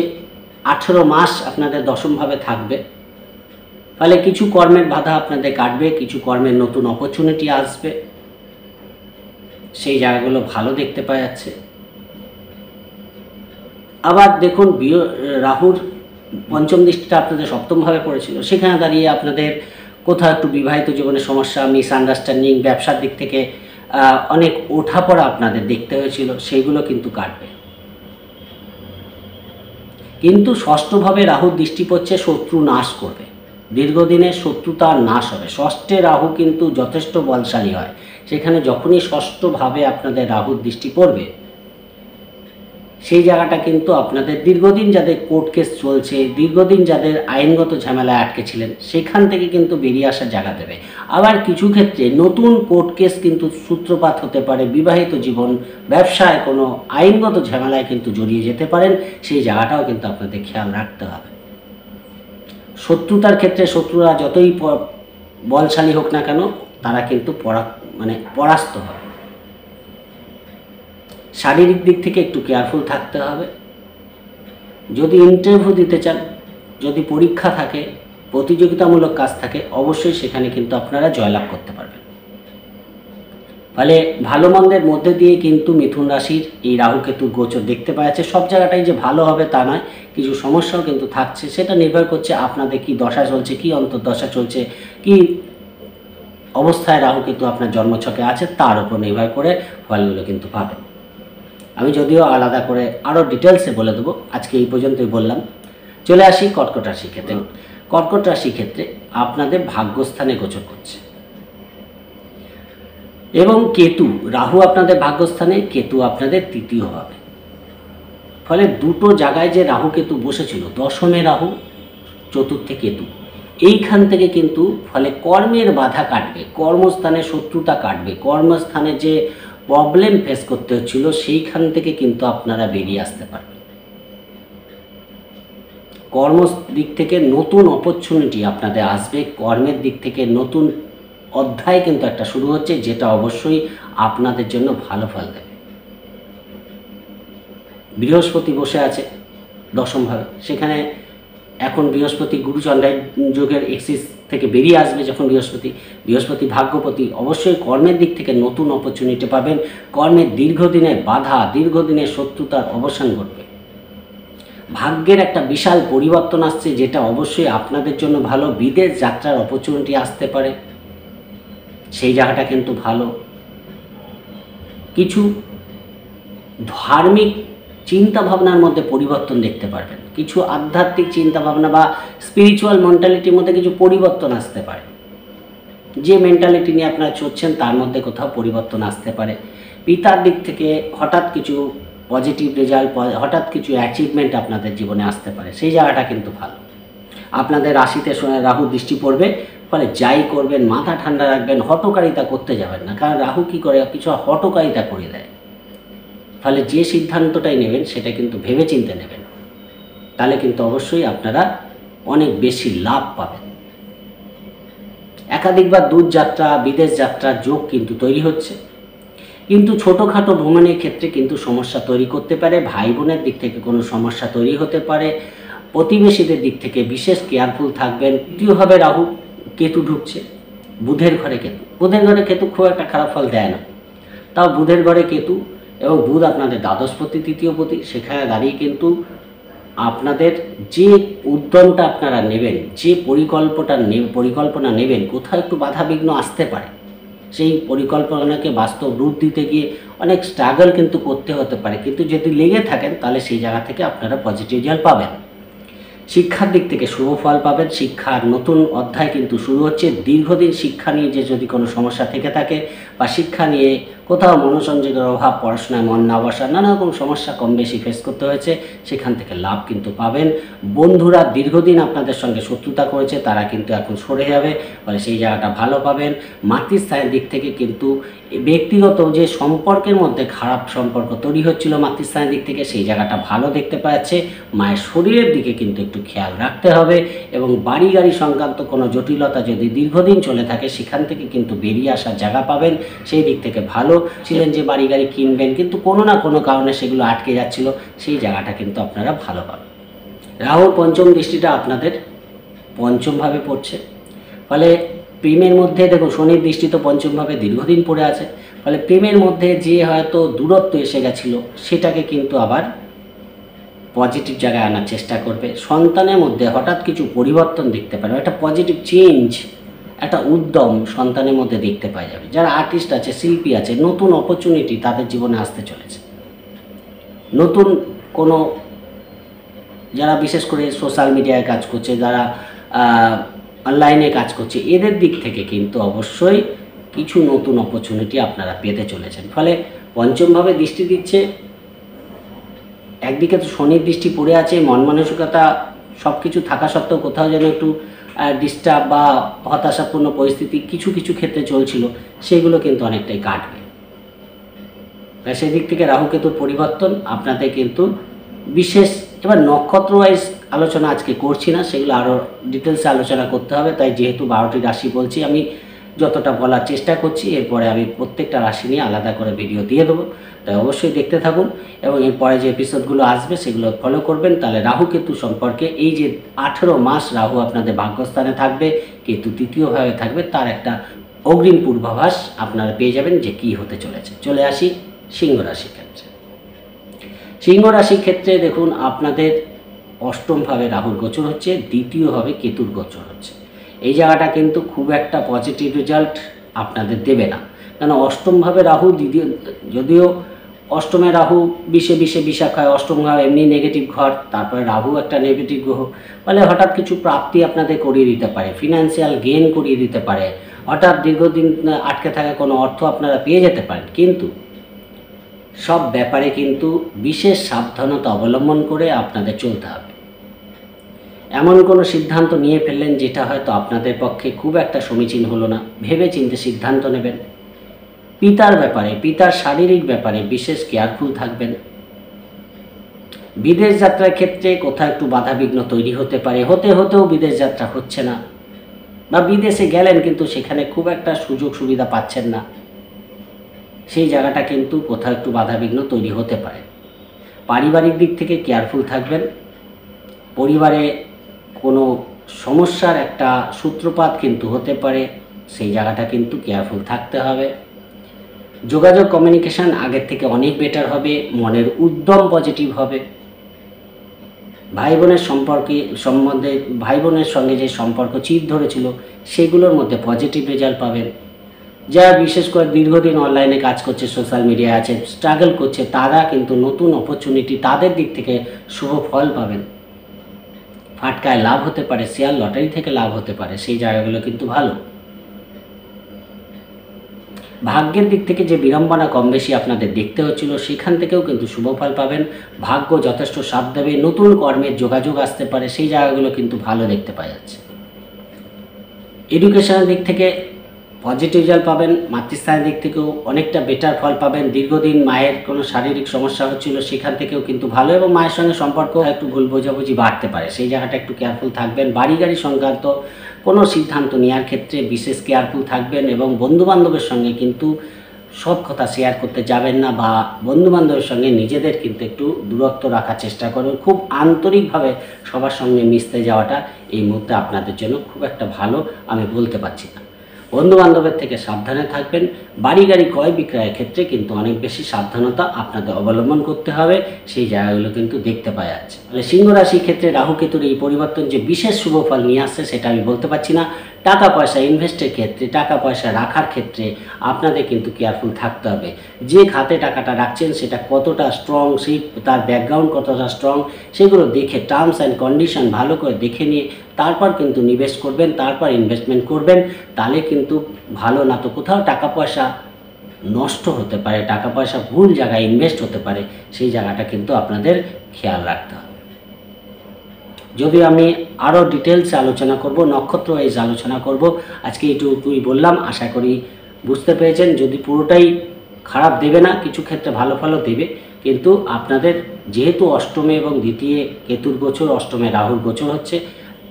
আঠেরো মাস আপনাদের দশমভাবে থাকবে। ফলে কিছু কর্মের বাধা আপনাদের কাটবে, কিছু কর্মের নতুন অপরচুনিটি আসবে। সেই জায়গাগুলো ভালো দেখতে পাওয়া যাচ্ছে। আবার দেখুন রাহুর পঞ্চম দৃষ্টিটা আপনাদের সপ্তমভাবে পড়েছিল। সেখানে দাঁড়িয়ে আপনাদের কোথাও একটু বিবাহিত জীবনের সমস্যা মিসআন্ডারস্ট্যান্ডিং ব্যবসার দিক থেকে অনেক ওঠা পড়া আপনাদের দেখতে হয়েছিল, সেগুলো কিন্তু কাটবে। কিন্তু ষষ্ঠভাবে রাহুর দৃষ্টি পড়ছে, শত্রু নাশ করবে। দীর্ঘদিনের শত্রুতা নাশ হবে। ষষ্ঠে রাহু কিন্তু যথেষ্ট বলশালী হয়। সেখানে যখনই ষষ্ঠভাবে আপনাদের রাহুর দৃষ্টি পড়বে সেই জায়গাটা কিন্তু আপনাদের দীর্ঘদিন যাদের কোর্ট কেস চলছে, দীর্ঘদিন যাদের আইনগত ঝামেলায় আটকে ছিলেন, সেখান থেকে কিন্তু বেরিয়ে আসার জায়গা দেবে। আবার কিছু ক্ষেত্রে নতুন কোর্ট কেস কিন্তু সূত্রপাত হতে পারে, বিবাহিত জীবন, ব্যবসায় কোনো আইনগত ঝামেলায় কিন্তু জড়িয়ে যেতে পারেন, সেই জায়গাটাও কিন্তু আপনাদের খেয়াল রাখতে হবে। শত্রুতার ক্ষেত্রে শত্রুরা যতই বলশালী হোক না কেন, তারা কিন্তু পরা মানে পরাস্ত হবে। শারীরিক দিক থেকে একটু কেয়ারফুল থাকতে হবে। যদি ইন্টারভিউ দিতে চান, যদি পরীক্ষা থাকে, প্রতিযোগিতামূলক কাজ থাকে, অবশ্যই সেখানে কিন্তু আপনারা জয়লাভ করতে পারবেন। ফলে ভালো মন্দের মধ্যে দিয়ে কিন্তু মিথুন রাশির এই রাহু কেতুর গোচর দেখতে পাওয়া যাচ্ছে সব জায়গাটাই যে ভালো হবে তা নয়, কিছু সমস্যাও কিন্তু থাকছে। সেটা নির্ভর করছে আপনাদের কি দশা চলছে, কি অন্তর্দশা চলছে, কি অবস্থায় রাহু কেতু আপনার জন্মছকে আছে, তার উপর নির্ভর করে ফলগুলো কিন্তু পাবেন। আমি যদিও আলাদা করে আরও ডিটেলসে বলে দেবো, আজকে এই পর্যন্তই বললাম। চলে আসি কর্কট রাশি ক্ষেত্রে। কর্কট রাশি ক্ষেত্রে আপনাদের ভাগ্যস্থানে গোচর করছে। এবং কেতু, রাহু আপনাদের ভাগ্যস্থানে, কেতু আপনাদের তৃতীয় হবে। ফলে দুটো জায়গায় যে রাহু কেতু বসেছিল, দশমে রাহু, চতুর্থে কেতু, এইখান থেকে কিন্তু ফলে কর্মের বাধা কাটবে, কর্মস্থানে শত্রুতা কাটবে, কর্মস্থানে যে প্রবলেম ফেস করতে হচ্ছিল, সেইখান থেকে কিন্তু আপনারা বেরিয়ে আসতে পারবেন। কর্ম দিক থেকে নতুন অপরচুনিটি আপনাদের আসবে। কর্মের দিক থেকে নতুন অধ্যায় কিন্তু একটা শুরু হচ্ছে, যেটা অবশ্যই আপনাদের জন্য ভালো ফল দেবে। বৃহস্পতি বসে আছে দশমভাবে সেখানে এখন বৃহস্পতি গুরুচন্দ্রের যুগের এক্সিস থেকে বেরিয়ে আসবে যখন বৃহস্পতি। বৃহস্পতি ভাগ্যপতি অবশ্যই কর্মের দিক থেকে নতুন অপরচুনিটি পাবেন। কর্মের দীর্ঘদিনের বাধা দীর্ঘদিনের শত্রুতার অবসান ঘটবে। ভাগ্যের একটা বিশাল পরিবর্তন আসছে যেটা অবশ্যই আপনাদের জন্য ভালো। বিদেশ যাত্রার অপরচুনিটি আসতে পারে। সেই জায়গাটা কিন্তু ভালো। কিছু ধার্মিক চিন্তা ভাবনার মধ্যে পরিবর্তন দেখতে পারবেন। কিছু আধ্যাত্মিক চিন্তা ভাবনা বা স্পিরিচুয়াল মেন্টালিটির মধ্যে কিছু পরিবর্তন আসতে পারে। যে মেন্টালিটি নিয়ে আপনারা চলছেন, তার মধ্যে কোথাও পরিবর্তন আসতে পারে। পিতার দিক থেকে হঠাৎ কিছু পজিটিভ রেজাল্ট হঠাৎ কিছু অ্যাচিভমেন্ট আপনাদের জীবনে আসতে পারে। সেই জায়গাটা কিন্তু ভালো। আপনাদের রাশিতে রাহু দৃষ্টি পড়বে, ফলে যাই করবেন, মাথা ঠান্ডা রাখবেন হটকারিতা করতে যাবেন না। কারণ রাহু কি করে? কিছু হটকারিতা করে দেয়। ফলে যে সিদ্ধান্তটাই নেবেন, সেটা কিন্তু ভেবে চিন্তে নেবেন তাহলে কিন্তু অবশ্যই আপনারা অনেক বেশি লাভ পাবেন। একাধিকবার দূর যাত্রা, বিদেশ যাত্রার যোগ কিন্তু তৈরি হচ্ছে। কিন্তু ছোটোখাটো ভ্রমণের ক্ষেত্রে কিন্তু সমস্যা তৈরি করতে পারে ভাই বোনের দিক থেকে কোনো সমস্যা তৈরি হতে পারে, প্রতিবেশীদের দিক থেকে বিশেষ কেয়ারফুল থাকবেন। তৃতীয়ভাবে রাহু, কেতু ঢুকছে, বুধের ঘরে কেতু। বুধের ঘরে কেতু খুব একটা খারাপ ফল দেয় না। তাও বুধের ঘরে কেতু এবং বুধ আপনাদের দ্বাদশপতি তৃতীয়পতি সেখানে দাঁড়িয়ে কিন্তু আপনাদের যে উদ্যমটা আপনারা নেবেন, যে পরিকল্পটা নে- পরিকল্পনা নেবেন, কোথাও একটু বাধাবিঘ্ন আসতে পারে। সেই পরিকল্পনাকে বাস্তব রূপ দিতে গিয়ে অনেক স্ট্রাগল কিন্তু করতে হতে পারে। কিন্তু যদি লেগে থাকেন, তাহলে সেই জায়গা থেকে আপনারা পজিটিভ রেজাল্ট পাবেন। শিক্ষার দিক থেকে শুভ ফল পাবেন। শিক্ষার নতুন অধ্যায় কিন্তু শুরু হচ্ছে। দীর্ঘদিন শিক্ষা নিয়ে যে যদি কোনো সমস্যা থেকে থাকে বা শিক্ষা নিয়ে কোথাও মনোসংযোগের অভাব, পড়াশোনায় মন না বসা নানা রকম সমস্যা কম বেশি ফেস করতে হয়েছে, সেখান থেকে লাভ কিন্তু পাবেন। বন্ধুরা দীর্ঘদিন আপনাদের সঙ্গে শত্রুতা করেছে, তারা কিন্তু এখন সরে যাবে, ফলে সেই জায়গাটা ভালো পাবেন। মাতৃস্থানের দিক থেকে কিন্তু ব্যক্তিগত যে সম্পর্কের মধ্যে খারাপ সম্পর্ক তৈরি হচ্ছিল মাতৃস্থানের দিক থেকে, সেই জায়গাটা ভালো দেখতে পাচ্ছে। মায়ের শরীরের দিকে কিন্তু একটু খেয়াল রাখতে হবে এবং বাড়ি গাড়ি সংক্রান্ত কোনো জটিলতা যদি দীর্ঘদিন চলে থাকে, সেখান থেকে কিন্তু বেরিয়ে আসার জায়গা পাবেন। সেই দিক থেকে ভালো। ছিলেন যে বাড়ি গাড়ি কিনবেন, কিন্তু কোনো না কোনো কারণে সেগুলো আটকে যাচ্ছিল। সেই জায়গাটা কিন্তু আপনারা ভালো পাবেন। রাহুর পঞ্চম দৃষ্টিটা আপনাদের পঞ্চমভাবে পড়ছে। ফলে প্রেমের মধ্যে দেখুন শনির দৃষ্টি তো পঞ্চমভাবে দীর্ঘদিন পড়ে আছে, ফলে প্রেমের মধ্যে যে হয়তো দূরত্ব এসে গেছিল, সেটাকে কিন্তু আবার পজিটিভ জায়গায় আনার চেষ্টা করবে। সন্তানের মধ্যে হঠাৎ কিছু পরিবর্তন দেখতে পারবে একটা পজিটিভ চেঞ্জ একটা উদ্যম সন্তানের মধ্যে দেখতে পাওয়া যাবে। যারা আর্টিস্ট আছে, শিল্পী আছে, নতুন অপরচুনিটি তাদের জীবনে আসতে চলেছে। নতুন কোনো, যারা বিশেষ করে সোশ্যাল মিডিয়ায় কাজ করছে, যারা অনলাইনে কাজ করছে। এদের দিক থেকে কিন্তু অবশ্যই কিছু নতুন অপরচুনিটি আপনারা পেতে চলেছেন। ফলে পঞ্চমভাবে দৃষ্টি দিচ্ছে, একদিকে তো শনির দৃষ্টি পড়ে আছে, মন মানসিকতা সব কিছু থাকা সত্ত্বেও কোথাও যেন একটু ডিস্টার্ব বা হতাশাপূর্ণ পরিস্থিতি কিছু কিছু ক্ষেত্রে চলছিল, সেগুলো কিন্তু অনেকটাই কাটবে। সেদিক থেকে রাহু কেতুর পরিবর্তন, আপনাদের কিন্তু বিশেষ, এবার নক্ষত্র ওয়াইজ আলোচনা আজকে করছি না, সেগুলো আরও ডিটেলসে আলোচনা করতে হবে। তাই যেহেতু বারোটি রাশি বলছি, আমি যতটা বলার চেষ্টা করছি, এরপরে আমি প্রত্যেকটা রাশি নিয়ে আলাদা করে ভিডিও দিয়ে দেবো। তাই অবশ্যই দেখতে থাকুন এবং এরপরে যে এপিসোডগুলো আসবে, সেগুলো ফলো করবেন। তাহলে রাহু কেতু সম্পর্কে এই যে আঠেরো মাস রাহু আপনাদের ভাগ্যস্থানে থাকবে, কেতু তৃতীয়ভাবে থাকবে, তার একটা অগ্রিম পূর্বাভাস আপনারা পেয়ে যাবেন যে কি হতে চলেছে। চলে আসি সিংহ রাশির ক্ষেত্রে। সিংহ রাশির ক্ষেত্রে দেখুন, আপনাদের অষ্টমভাবে রাহুর গোচর হচ্ছে, দ্বিতীয়ভাবে কেতুর গোচর হচ্ছে। এই জায়গাটা কিন্তু খুব একটা পজিটিভ রেজাল্ট আপনাদের দেবে না। কেন অষ্টমভাবে রাহু, দ্বিতীয়, যদিও অষ্টমে রাহু বিশে বিশে বিশাখায় অষ্টম ঘর এমনি নেগেটিভ ঘর, তারপরে রাহু একটা নেগেটিভ গ্রহ, ফলে হঠাৎ কিছু প্রাপ্তি আপনাদের করিয়ে দিতে পারে ফিনান্সিয়াল গেন করিয়ে দিতে পারে। হঠাৎ দীর্ঘদিন আটকে থাকা কোনো অর্থ আপনারা পেয়ে যেতে পারেন, কিন্তু সব ব্যাপারে কিন্তু বিশেষ সাবধানতা অবলম্বন করে আপনাদের চলতে হবে। এমন কোনো সিদ্ধান্ত নিয়ে ফেললেন যেটা হয়তো আপনাদের পক্ষে খুব একটা সমীচীন হলো না। ভেবে চিন্তে সিদ্ধান্ত নেবেন। পিতার ব্যাপারে, পিতার শারীরিক ব্যাপারে বিশেষ কেয়ারফুল থাকবেন। বিদেশ যাত্রার ক্ষেত্রে কোথাও একটু বাধাবিঘ্ন তৈরি হতে পারে। হতে হতেও বিদেশ যাত্রা হচ্ছে না। বা বিদেশে গেলেন কিন্তু সেখানে খুব একটা সুযোগ সুবিধা পাচ্ছেন না। সেই জায়গাটা কিন্তু কোথাও একটু বাধাবিঘ্ন তৈরি হতে পারে। পারিবারিক দিক থেকে কেয়ারফুল থাকবেন। পরিবারে কোনো সমস্যার একটা সূত্রপাত কিন্তু হতে পারে, সেই জায়গাটা কিন্তু কেয়ারফুল থাকতে হবে। যোগাযোগ কমিউনিকেশান আগের থেকে অনেক বেটার হবে, মনের উদ্যম পজিটিভ হবে। ভাই বোনের সম্পর্কে, সম্বন্ধে, ভাই বোনের সঙ্গে যে সম্পর্ক চির ধরেছিল, সেগুলোর মধ্যে পজিটিভ রেজাল্ট পাবেন। যারা বিশেষ করে দীর্ঘদিন অনলাইনে কাজ করছে সোশ্যাল মিডিয়ায় আছে স্ট্রাগল করছে, তারা কিন্তু নতুন অপরচুনিটি তাদের দিক থেকে শুভ ফল পাবেন। ফাটকায় লাভ হতে পারে, শেয়ার লটারি থেকে লাভ হতে পারে, সেই জায়গাগুলো কিন্তু ভালো। ভাগ্যের দিক থেকে যে বিড়ম্বনা কম বেশি আপনাদের দেখতে হচ্ছিল, সেখান থেকেও কিন্তু শুভ ফল পাবেন। ভাগ্য যথেষ্ট সাথ দেবে, নতুন কর্মের যোগাযোগ আসতে পারে, সেই জায়গাগুলো কিন্তু ভালো দেখতে পাওয়া যাচ্ছে। এডুকেশনের দিক থেকে পজিটিভ রেজাল্ট পাবেন, মাতৃস্থানের দিক থেকেও অনেকটা বেটার ফল পাবেন। দীর্ঘদিন মায়ের কোনো শারীরিক সমস্যা হচ্ছিল, সেখান থেকেও কিন্তু ভালো এবং মায়ের সঙ্গে সম্পর্ক একটু ভুল বোঝাবুঝি বাড়তে পারে। সেই জায়গাটা একটু কেয়ারফুল থাকবেন। বাড়ি গাড়ি সংক্রান্ত কোনো সিদ্ধান্ত নেওয়ার ক্ষেত্রে বিশেষ কেয়ারফুল থাকবেন এবং বন্ধুবান্ধবের সঙ্গে কিন্তু সব কথা শেয়ার করতে যাবেন না বা বন্ধুবান্ধবের সঙ্গে নিজেদের কিন্তু একটু দূরত্ব রাখার চেষ্টা করুন। খুব আন্তরিকভাবে সবার সঙ্গে মিশতে যাওয়াটা এই মুহূর্তে আপনাদের জন্য খুব একটা ভালো, আমি বলতে পারছি না। বন্ধু বান্ধবের থেকে সাবধানে থাকবেন। বাড়ি গাড়ি ক্রয় বিক্রয়ের ক্ষেত্রে কিন্তু অনেক বেশি সাবধানতা আপনাদের অবলম্বন করতে হবে। সেই জায়গাগুলো কিন্তু দেখতে পাওয়া যাচ্ছে। তাহলে সিংহ রাশির ক্ষেত্রে রাহু কেতুর এই পরিবর্তন যে বিশেষ শুভ ফল নিয়ে আসছে, সেটা আমি বলতে পারছি না। টাকা পয়সা ইনভেস্টের ক্ষেত্রে, টাকা পয়সা রাখার ক্ষেত্রে আপনাদের কিন্তু কেয়ারফুল থাকতে হবে। যে খাতে টাকাটা রাখছেন, সেটা কতটা স্ট্রং সেই তার ব্যাকগ্রাউন্ড কতটা স্ট্রং সেগুলো দেখে টার্মস অ্যান্ড কন্ডিশন ভালো করে দেখে নিয়ে তারপর কিন্তু নিবেশ করবেন, তারপর ইনভেস্টমেন্ট করবেন, তাহলে কিন্তু ভালো না তো কোথাও টাকা পয়সা নষ্ট হতে পারে, টাকা পয়সা ভুল জায়গায় ইনভেস্ট হতে পারে, সেই জায়গাটা কিন্তু আপনাদের খেয়াল রাখতে হবে। যদি আমি আরও ডিটেলসে আলোচনা করব, নক্ষত্র ওয়াইজ আলোচনা করব, আজকে এইটুকুই বললাম, আশা করি বুঝতে পেরেছেন। যদি পুরোটাই খারাপ দেবে না, কিছু ক্ষেত্রে ভালো ভালো দেবে। কিন্তু আপনাদের যেহেতু অষ্টমে এবং দ্বিতীয় কেতুর গোচর, অষ্টমে রাহুর গোচর হচ্ছে,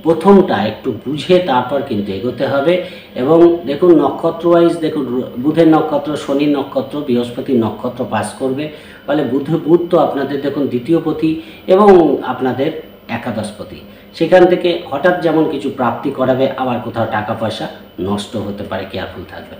প্রথমটা একটু বুঝে তারপর কিন্তু এগোতে হবে। এবং দেখুন, নক্ষত্র ওয়াইজ দেখুন, বুধের নক্ষত্র, শনির নক্ষত্র বৃহস্পতি নক্ষত্র পাস করবে। ফলে বুধ বুধ তো আপনাদের, দেখুন, দ্বিতীয় পতি এবং আপনাদের একাদশপতি। সেখান থেকে হঠাৎ যেমন কিছু প্রাপ্তি করাবে, আবার কোথাও টাকা পয়সা নষ্ট হতে পারে, কেয়ারফুল থাকবেন।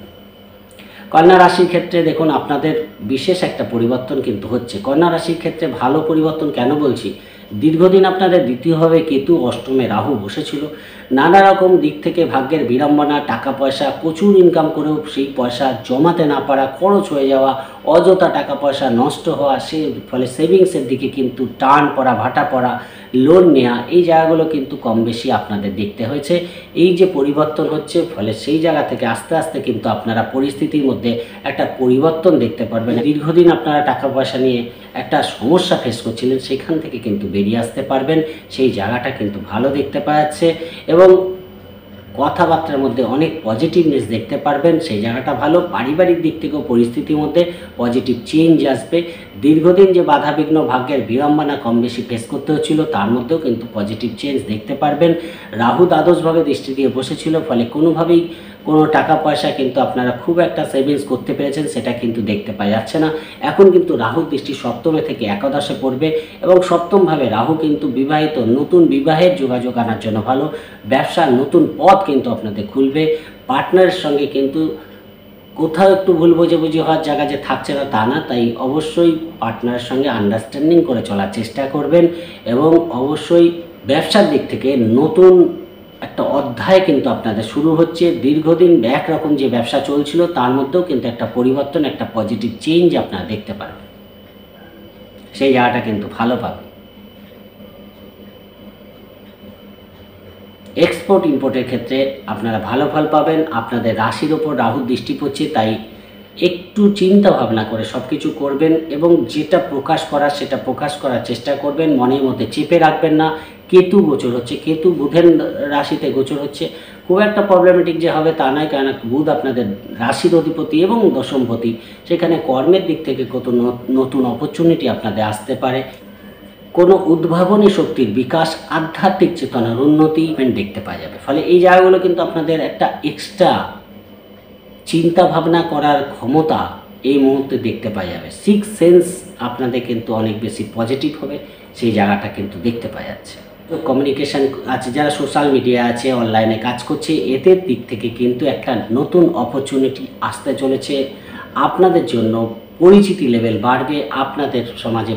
কন্যা রাশির ক্ষেত্রে দেখুন, আপনাদের বিশেষ একটা পরিবর্তন কিন্তু হচ্ছে। কন্যা রাশির ক্ষেত্রে ভালো পরিবর্তন কেন বলছি? দীর্ঘদিন আপনাদের দ্বিতীয়ভাবে কেতু, অষ্টমে রাহু বসেছিল। নানা রকম দিক থেকে ভাগ্যের বিড়ম্বনা, টাকা পয়সা, প্রচুর ইনকাম করেও সেই পয়সা জমাতে না পারা, খরচ হয়ে যাওয়া, অযথা টাকা পয়সা নষ্ট হওয়া, সে ফলে সেভিংসের দিকে কিন্তু টান পড়া, ভাটা পড়া লোন নেওয়া এই জায়গাগুলো কিন্তু কম বেশি আপনাদের দেখতে হয়েছে। এই যে পরিবর্তন হচ্ছে, ফলে সেই জায়গা থেকে আস্তে আস্তে কিন্তু আপনারা পরিস্থিতির মধ্যে একটা পরিবর্তন দেখতে পারবেন। দীর্ঘদিন আপনারা টাকা পয়সা নিয়ে একটা সমস্যা ফেস করছিলেন, সেখান থেকে কিন্তু বেরিয়ে আসতে পারবেন। সেই জায়গাটা কিন্তু ভালো দেখতে পাওয়া যাচ্ছে। এবং কথাবার্তার মধ্যে অনেক পজিটিভনেস দেখতে পারবেন, সেই জায়গাটা ভালো। পারিবারিক দিক থেকেও পরিস্থিতির মধ্যে পজিটিভ চেঞ্জ আসবে। দীর্ঘদিন যে বাধাবিঘ্ন ভাগ্যের বিড়ম্বনা কম বেশি ফেস করতে হচ্ছিল, তার মধ্যেও কিন্তু পজিটিভ চেঞ্জ দেখতে পারবেন। রাহু দ্বাদশভাবে দৃষ্টি দিয়ে বসেছিল, ফলে কোনোভাবেই কোনো টাকা পয়সা কিন্তু আপনারা খুব একটা সেভিংস করতে পেরেছেন, সেটা কিন্তু দেখতে পাওয়া যাচ্ছে না। এখন কিন্তু রাহু দৃষ্টি সপ্তমে থেকে একাদশে পড়বে এবং সপ্তমভাবে রাহু কিন্তু বিবাহিত, নতুন বিবাহের যোগাযোগ আনার জন্য ভালো। ব্যবসার নতুন পথ কিন্তু আপনাদের খুলবে। পার্টনারের সঙ্গে কিন্তু কোথাও একটু ভুল বোঝাবুঝি হওয়ার জায়গা যে থাকছে না, তা না। তাই অবশ্যই পার্টনারের সঙ্গে আন্ডারস্ট্যান্ডিং করে চলার চেষ্টা করবেন এবং অবশ্যই ব্যবসার দিক থেকে নতুন একটা অধ্যায় কিন্তু আপনাদের শুরু হচ্ছে। দীর্ঘদিন একরকম যে ব্যবসা চলছিল, তার মধ্যেও কিন্তু একটা পরিবর্তন, একটা পজিটিভ চেঞ্জ আপনারা দেখতে পারবেন। সেই জায়গাটা কিন্তু ভালো পাবে এক্সপোর্ট ইম্পোর্টের ক্ষেত্রে আপনারা ভালো ফল পাবেন। আপনাদের রাশির ওপর রাহু দৃষ্টি পড়ছে, তাই একটু চিন্তা ভাবনা করে সব কিছু করবেন এবং যেটা প্রকাশ করার, সেটা প্রকাশ করার চেষ্টা করবেন। মনের মধ্যে চেপে রাখবেন না। কেতু গোচর হচ্ছে, কেতু বুধের রাশিতে গোচর হচ্ছে। খুব একটা প্রবলেমেটিক যে হবে তা নয় কেন বুধ আপনাদের রাশির অধিপতি এবং দশমপতি সেখানে কর্মের দিক থেকে কত নতুন অপরচুনিটি আপনাদের আসতে পারে। কোনো উদ্ভাবনী শক্তির বিকাশ, আধ্যাত্মিক চেতনার উন্নতি দেখতে পাওয়া যাবে। ফলে এই জায়গাগুলো কিন্তু আপনাদের একটা এক্সট্রা চিন্তা ভাবনা করার ক্ষমতা এই মুহূর্তে দেখতে পাওয়া যাবে। সিক্স সেন্স আপনাদের কিন্তু অনেক বেশি পজিটিভ হবে, সেই জায়গাটা কিন্তু দেখতে পাওয়া যাচ্ছে। কমিউনিকেশান আছে, যারা সোশ্যাল মিডিয়া আছে অনলাইনে কাজ করছে, এদের দিক থেকে কিন্তু একটা নতুন অপরচুনিটি আসতে চলেছে। আপনাদের জন্য পরিচিতি লেভেল বাড়বে, আপনাদের সমাজে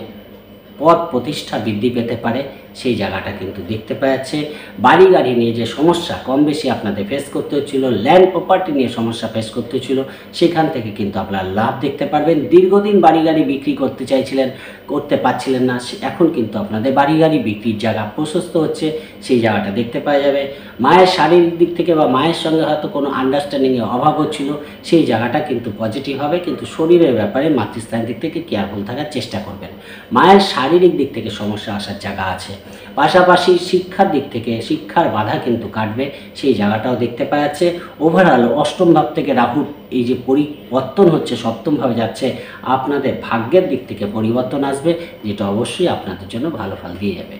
পদ প্রতিষ্ঠা বৃদ্ধি পেতে পারে। সেই জায়গাটা কিন্তু দেখতে পাওয়া যাচ্ছে। বাড়ি গাড়ি নিয়ে যে সমস্যা কম বেশি আপনাদের ফেস করতে হচ্ছিল ল্যান্ড প্রপার্টি নিয়ে সমস্যা ফেস করতে হচ্ছিল, সেখান থেকে কিন্তু আপনারা লাভ দেখতে পারবেন। দীর্ঘদিন বাড়ি গাড়ি বিক্রি করতে চাইছিলেন, করতে পারছিলেন না এখন কিন্তু আপনাদের বাড়ি গাড়ি বিক্রির জায়গা প্রশস্ত হচ্ছে, সেই জায়গাটা দেখতে পাওয়া যাবে। মায়ের শারীরিক দিক থেকে বা মায়ের সঙ্গে হয়তো কোনো আন্ডারস্ট্যান্ডিংয়ের অভাব হচ্ছিল, সেই জায়গাটা কিন্তু পজিটিভ হবে, কিন্তু শরীরের ব্যাপারে মাতৃস্থানের দিক থেকে কেয়ারফুল থাকার চেষ্টা করবেন। মায়ের শারীরিক দিক থেকে সমস্যা আসার জায়গা আছে। পাশাপাশি শিক্ষার দিক থেকে শিক্ষার বাধা কিন্তু কাটবে, সেই জায়গাটাও দেখতে পাওয়া যাচ্ছে। ওভারঅল অষ্টম ভাব থেকে রাহু এই যে পরিবর্তন হচ্ছে সপ্তমভাবে যাচ্ছে, আপনাদের ভাগ্যের দিক থেকে পরিবর্তন আসবে, যেটা অবশ্যই আপনাদের জন্য ভালো ফল দিয়ে যাবে।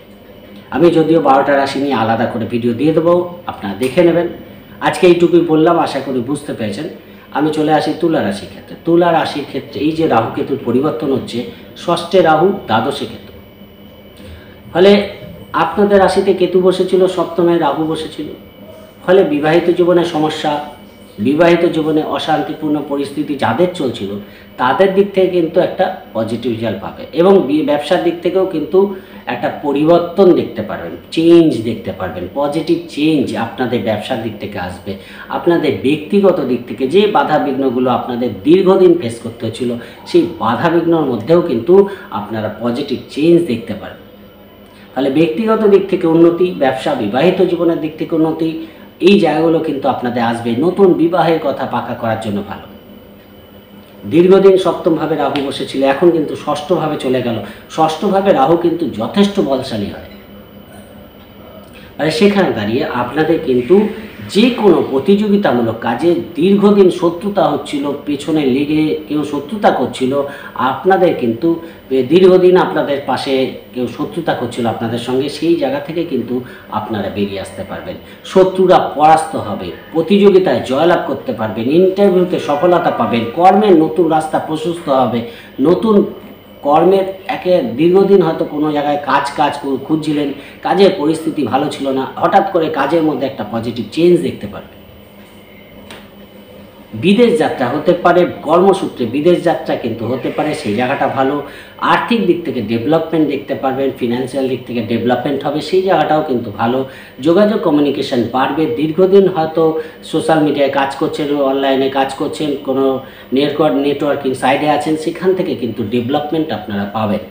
আমি যদিও বারোটা রাশি নিয়ে আলাদা করে ভিডিও দিয়ে দেবো, আপনারা দেখে নেবেন। আজকে এইটুকুই বললাম, আশা করি বুঝতে পেরেছেন। আমি চলে আসি তুলা রাশির ক্ষেত্রে। তুলা রাশির ক্ষেত্রে এই যে রাহু কেতুর পরিবর্তন হচ্ছে, ষষ্ঠে রাহু দ্বাদশে কেতু। ফলে আপনাদের রাশিতে কেতু বসেছিল, সপ্তমে রাহু বসেছিল। ফলে বিবাহিত জীবনে সমস্যা, বিবাহিত জীবনে অশান্তিপূর্ণ পরিস্থিতি যাদের চলছিল, তাদের দিক থেকে কিন্তু একটা পজিটিভ রেজাল্ট পাবে। এবং ব্যবসার দিক থেকেও কিন্তু একটা পরিবর্তন দেখতে পারবেন চেঞ্জ দেখতে পারবেন পজিটিভ চেঞ্জ আপনাদের ব্যবসার দিক থেকে আসবে। আপনাদের ব্যক্তিগত দিক থেকে যে বাধা বিঘ্নগুলো আপনাদের দীর্ঘদিন ফেস করতে হচ্ছিল সেই বাধা বিঘ্নর মধ্যেও কিন্তু আপনারা পজিটিভ চেঞ্জ দেখতে পারবেন। তাহলে ব্যক্তিগত দিক থেকে উন্নতি, ব্যবসা বিবাহিত জীবনের দিক থেকে উন্নতি, এই জায়গাগুলো কিন্তু আপনাদের আসবে নতুন বিবাহের কথা পাকা করার জন্য ভালো। দীর্ঘদিন সপ্তমভাবে রাহু বসেছিল, এখন কিন্তু ষষ্ঠভাবে চলে গেল। ষষ্ঠভাবে রাহু কিন্তু যথেষ্ট বলশালী হয়। আর সেখানে দাঁড়িয়ে আপনাদের কিন্তু যে কোনো প্রতিযোগিতামূলক কাজে দীর্ঘদিন শত্রুতা হচ্ছিল, পেছনে লেগে কেউ শত্রুতা করছিল, আপনাদের কিন্তু দীর্ঘদিন আপনাদের পাশে কেউ শত্রুতা করছিল আপনাদের সঙ্গে, সেই জায়গা থেকে কিন্তু আপনারা বেরিয়ে আসতে পারবেন। শত্রুরা পরাস্ত হবে, প্রতিযোগিতায় জয়লাভ করতে পারবেন ইন্টারভিউতে সফলতা পাবেন কর্মের নতুন রাস্তা প্রশস্ত হবে, নতুন কর্মের একে দীর্ঘদিন হয়তো কোনো জায়গায় কাজ কাজ খুঁজছিলেন, কাজের পরিস্থিতি ভালো ছিল না, হঠাৎ করে কাজের মধ্যে একটা পজিটিভ চেঞ্জ দেখতে পারবেন বিদেশ যাত্রা হতে পারে, কর্মসূত্রে বিদেশ যাত্রা কিন্তু হতে পারে, সেই জায়গাটা ভালো। আর্থিক দিক থেকে ডেভেলপমেন্ট দেখতে পারবেন ফিনান্সিয়াল দিক থেকে ডেভেলপমেন্ট হবে, সেই জায়গাটাও কিন্তু ভালো। যোগাযোগ কমিউনিকেশন বাড়বে, দীর্ঘদিন হয়তো সোশ্যাল মিডিয়ায় কাজ করছেন অনলাইনে কাজ করছেন, কোনো নেটওয়ার্ক নেটওয়ার্কিং সাইডে আছেন, সেখান থেকে কিন্তু ডেভেলপমেন্ট আপনারা পাবেন।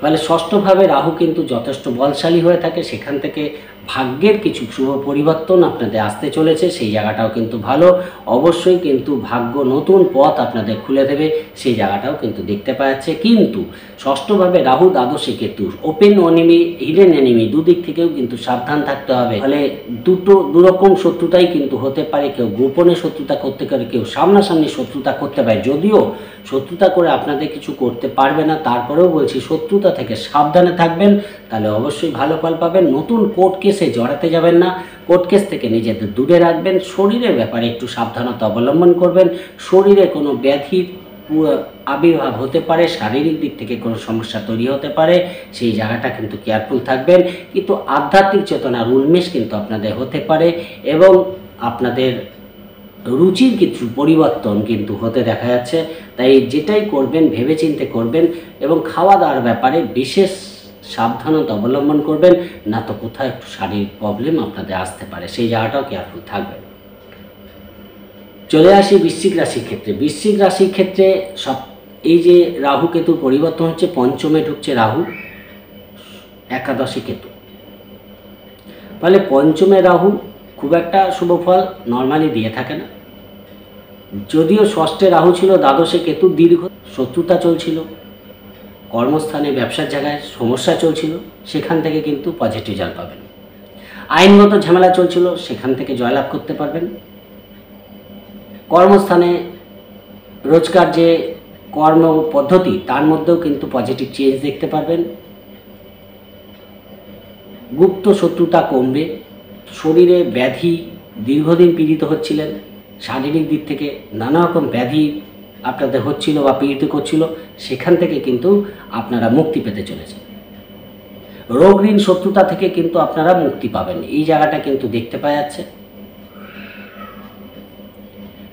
ফলে ষষ্ঠভাবে রাহু কিন্তু যথেষ্ট বলশালী হয়ে থাকে, সেখান থেকে ভাগ্যের কিছু শুভ পরিবর্তন আপনাদের আসতে চলেছে, সেই জায়গাটাও কিন্তু ভালো। অবশ্যই কিন্তু ভাগ্য নতুন পথ আপনাদের খুলে দেবে, সেই জায়গাটাও কিন্তু দেখতে পাওয়া যাচ্ছে কিন্তু ষষ্ঠভাবে রাহু দ্বাদশে Ketu open enemy hidden enemy দুদিক থেকেও কিন্তু সাবধান থাকতে হবে। ফলে দুটো, দুরকম শত্রুতাই কিন্তু হতে পারে, কেউ গোপনে শত্রুতা করতে পারে, কেউ সামনাসামনি শত্রুতা করতে পারে। যদিও শত্রুতা করে আপনাদের কিছু করতে পারবে না, তারপরেও বলছি শত্রুতা থেকে সাবধানে থাকবেন, তাহলে অবশ্যই ভালো ফল পাবেন। নতুন কোর্ট কেস কেসে জড়াতে যাবেন না। কোর্ট কেস থেকে নিজেদের দূরে রাখবেন। শরীরের ব্যাপারে একটু সাবধানতা অবলম্বন করবেন। শরীরে কোনো ব্যাধির আবির্ভাব হতে পারে, শারীরিক দিক থেকে কোনো সমস্যা তৈরি হতে পারে, সেই জায়গাটা কিন্তু কেয়ারফুল থাকবেন। কিন্তু আধ্যাত্মিক চেতনার উন্মেষ কিন্তু আপনাদের হতে পারে এবং আপনাদের রুচির কিছু পরিবর্তন কিন্তু হতে দেখা যাচ্ছে। তাই যেটাই করবেন, ভেবেচিন্তে করবেন এবং খাওয়া দাওয়ার ব্যাপারে বিশেষ সাবধানতা অবলম্বন করবেন, না তো কোথাও একটু শারীরিক প্রবলেম আপনাদের আসতে পারে, সেই জায়গাটাও কেয়ারফুল থাকবেন। চলে আসি বৃশ্চিক রাশির ক্ষেত্রে। বৃশ্চিক রাশির ক্ষেত্রে সব, এই যে রাহু কেতু পরিবর্তন হচ্ছে, পঞ্চমে ঢুকছে রাহু, একাদশী কেতু। ফলে পঞ্চমে রাহু খুব একটা শুভ ফল নর্মালি দিয়ে থাকে না। যদিও ষষ্ঠে রাহু ছিল, দ্বাদশে কেতু দীর্ঘ, শত্রুতা চলছিল। কর্মস্থানে ব্যবসার জায়গায় সমস্যা চলছিল, সেখান থেকে কিন্তু পজিটিভ রেজাল্ট পাবেন। আইনগত ঝামেলা চলছিল, সেখান থেকে জয়লাভ করতে পারবেন। কর্মস্থানে রোজকার যে কর্ম পদ্ধতি, তার মধ্যেও কিন্তু পজিটিভ চেঞ্জ দেখতে পারবেন। গুপ্ত শত্রুতা কমবে, শরীরে ব্যাধি, দীর্ঘদিন পীড়িত হচ্ছিলেন, শারীরিক দিক থেকে নানা রকম ব্যাধি আপনাদের হচ্ছিল বা পীড়িত করছিল, সেখান থেকে কিন্তু আপনারা মুক্তি পেতে চলেছেন। রোগ ঋণ শত্রুতা থেকে কিন্তু আপনারা মুক্তি পাবেন। এই জায়গাটা কিন্তু দেখতে পাওয়া যাচ্ছে।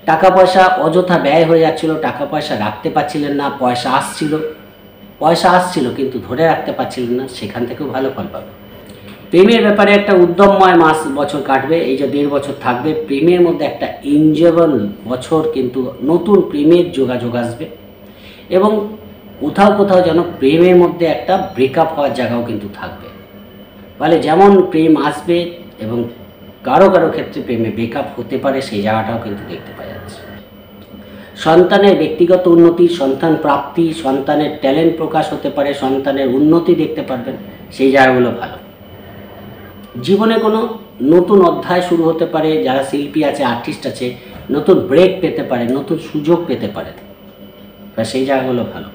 টাকা পয়সা অযথা ব্যয় হয়ে যাচ্ছিল, টাকা পয়সা রাখতে পারছিলেন না, পয়সা আসছিল। পয়সা আসছিল কিন্তু ধরে রাখতে পারছিলেন না, সেখান থেকেও ভালো ফল পাবেন। প্রেমের ব্যাপারে একটা উদ্যমময় মাস বছর কাটবে, এই যে দেড় বছর থাকবে, প্রেমের মধ্যে একটা এনজয়েবল বছর কিন্তু নতুন প্রেমের যোগাযোগ আসবে এবং কোথাও কোথাও যেন প্রেমের মধ্যে একটা ব্রেকআপ হওয়ার জায়গাও কিন্তু থাকবে। ফলে যেমন প্রেম আসবে এবং কারও কারও ক্ষেত্রে প্রেমে ব্রেকআপ হতে পারে, সেই জায়গাটাও কিন্তু দেখতে পাওয়া যাচ্ছে। সন্তানের ব্যক্তিগত উন্নতি, সন্তান প্রাপ্তি, সন্তানের ট্যালেন্ট প্রকাশ হতে পারে, সন্তানের উন্নতি দেখতে পারবেন, সেই জায়গাগুলো ভালো। জীবনে কোনো নতুন অধ্যায় শুরু হতে পারে, যারা শিল্পী আছে আর্টিস্ট আছে, নতুন ব্রেক পেতে পারে, নতুন সুযোগ পেতে পারে। সেই জায়গাগুলো ভালো।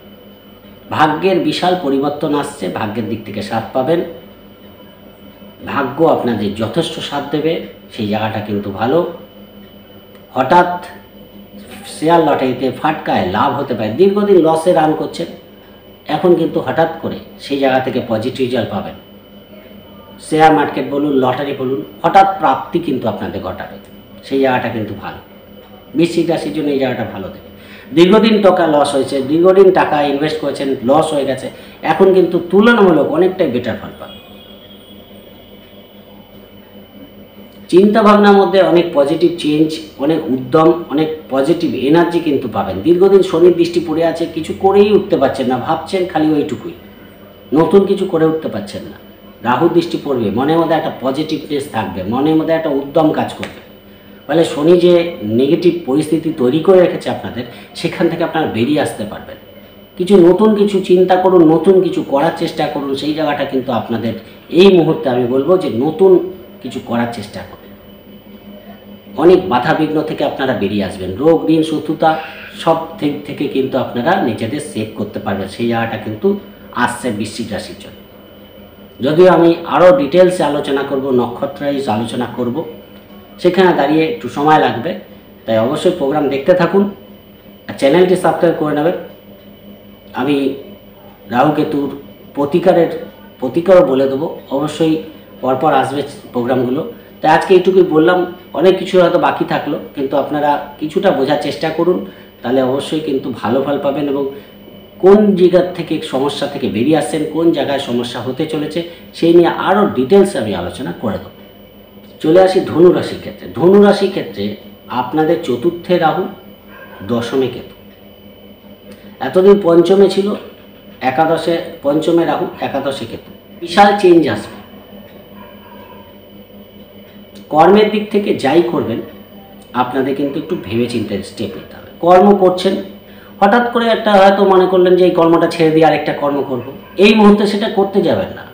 ভাগ্যের বিশাল পরিবর্তন আসছে, ভাগ্যের দিক থেকে সাথ পাবেন। ভাগ্য আপনাদের যথেষ্ট সাথ দেবে, সেই জায়গাটা কিন্তু ভালো। হঠাৎ শেয়ার লটারিতে ফাটকায় লাভ হতে পারে, দীর্ঘদিন লসে রান করছেন। এখন কিন্তু হঠাৎ করে সেই জায়গা থেকে পজিটিভ রেজাল্ট পাবেন। শেয়ার মার্কেট বলুন, লটারি বলুন, হঠাৎ প্রাপ্তি কিন্তু আপনাদের ঘটাবে। সেই জায়গাটা কিন্তু ভালো। বৃশ্চিক রাশির জন্য এই জায়গাটা ভালো দেবে। দীর্ঘদিন টাকা লস হয়েছে, দীর্ঘদিন টাকা ইনভেস্ট করেছেন লস হয়ে গেছে। এখন কিন্তু তুলনামূলক অনেকটাই বেটার ফল পাবে। চিন্তা ভাবনার মধ্যে অনেক পজিটিভ চেঞ্জ অনেক উদ্যম, অনেক পজিটিভ এনার্জি কিন্তু পাবেন। দীর্ঘদিন শনির দৃষ্টি পড়ে আছে, কিছু করেই উঠতে পারছেন না, ভাবছেন খালি ওইটুকুই। নতুন কিছু করে উঠতে পারছেন না। রাহু দৃষ্টি পড়বে, মনের মধ্যে একটা পজিটিভনেস থাকবে, মনের মধ্যে একটা উদ্যম কাজ করবে। ফলে শনি যে নেগেটিভ পরিস্থিতি তৈরি করে রেখেছে আপনাদের, সেখান থেকে আপনারা বেরিয়ে আসতে পারবেন। কিছু নতুন কিছু চিন্তা করুন, নতুন কিছু করার চেষ্টা করুন, সেই জায়গাটা কিন্তু আপনাদের এই মুহূর্তে আমি বলব যে নতুন কিছু করার চেষ্টা করুন। অনেক বাধা বিঘ্ন থেকে আপনারা বেরিয়ে আসবেন। রোগ, ঋণ, শত্রুতা সব থেকে কিন্তু আপনারা নিজেদের সেভ করতে পারবেন। সেই জায়গাটা কিন্তু আসছে বৃশ্চিক রাশির জন্য। যদিও আমি আরও ডিটেলসে আলোচনা করব নক্ষত্রাইজ আলোচনা করব, সেখানে দাঁড়িয়ে একটু সময় লাগবে, তাই অবশ্যই প্রোগ্রাম দেখতে থাকুন আর চ্যানেলটি সাবস্ক্রাইব করে নেবেন। আমি রাহুকেতুর প্রতিকারের, প্রতিকারও বলে দেবো, অবশ্যই পরপর আসবে প্রোগ্রামগুলো তাই আজকে এইটুকুই বললাম, অনেক কিছু হয়তো বাকি থাকল, কিন্তু আপনারা কিছুটা বোঝার চেষ্টা করুন, তাহলে অবশ্যই কিন্তু ভালো ফল পাবেন এবং কোন জায়গার থেকে সমস্যা থেকে বেরিয়ে আসছেন, কোন জায়গায় সমস্যা হতে চলেছে, সেই নিয়ে আরও ডিটেলস আমি আলোচনা করে দেবো। চলে আসি ধনু রাশির ক্ষেত্রে। ধনু রাশির ক্ষেত্রে আপনাদের চতুর্থে রাহু, দশমে কেতু। এতদিন পঞ্চমে ছিল, একাদশে, পঞ্চমে রাহু, একাদশে কেতু। বিশাল চেঞ্জ আসবে। কর্মের দিক থেকে যাই করবেন, আপনাদের কিন্তু একটু ভেবে চিন্তে স্টেপ নিতে হবে। কর্ম করছেন হঠাৎ করে একটা হয়তো মনে করলেন যে এই কর্মটা ছেড়ে দিয়ে আরেকটা কর্ম করব। এই মুহূর্তে সেটা করতে যাবেন না।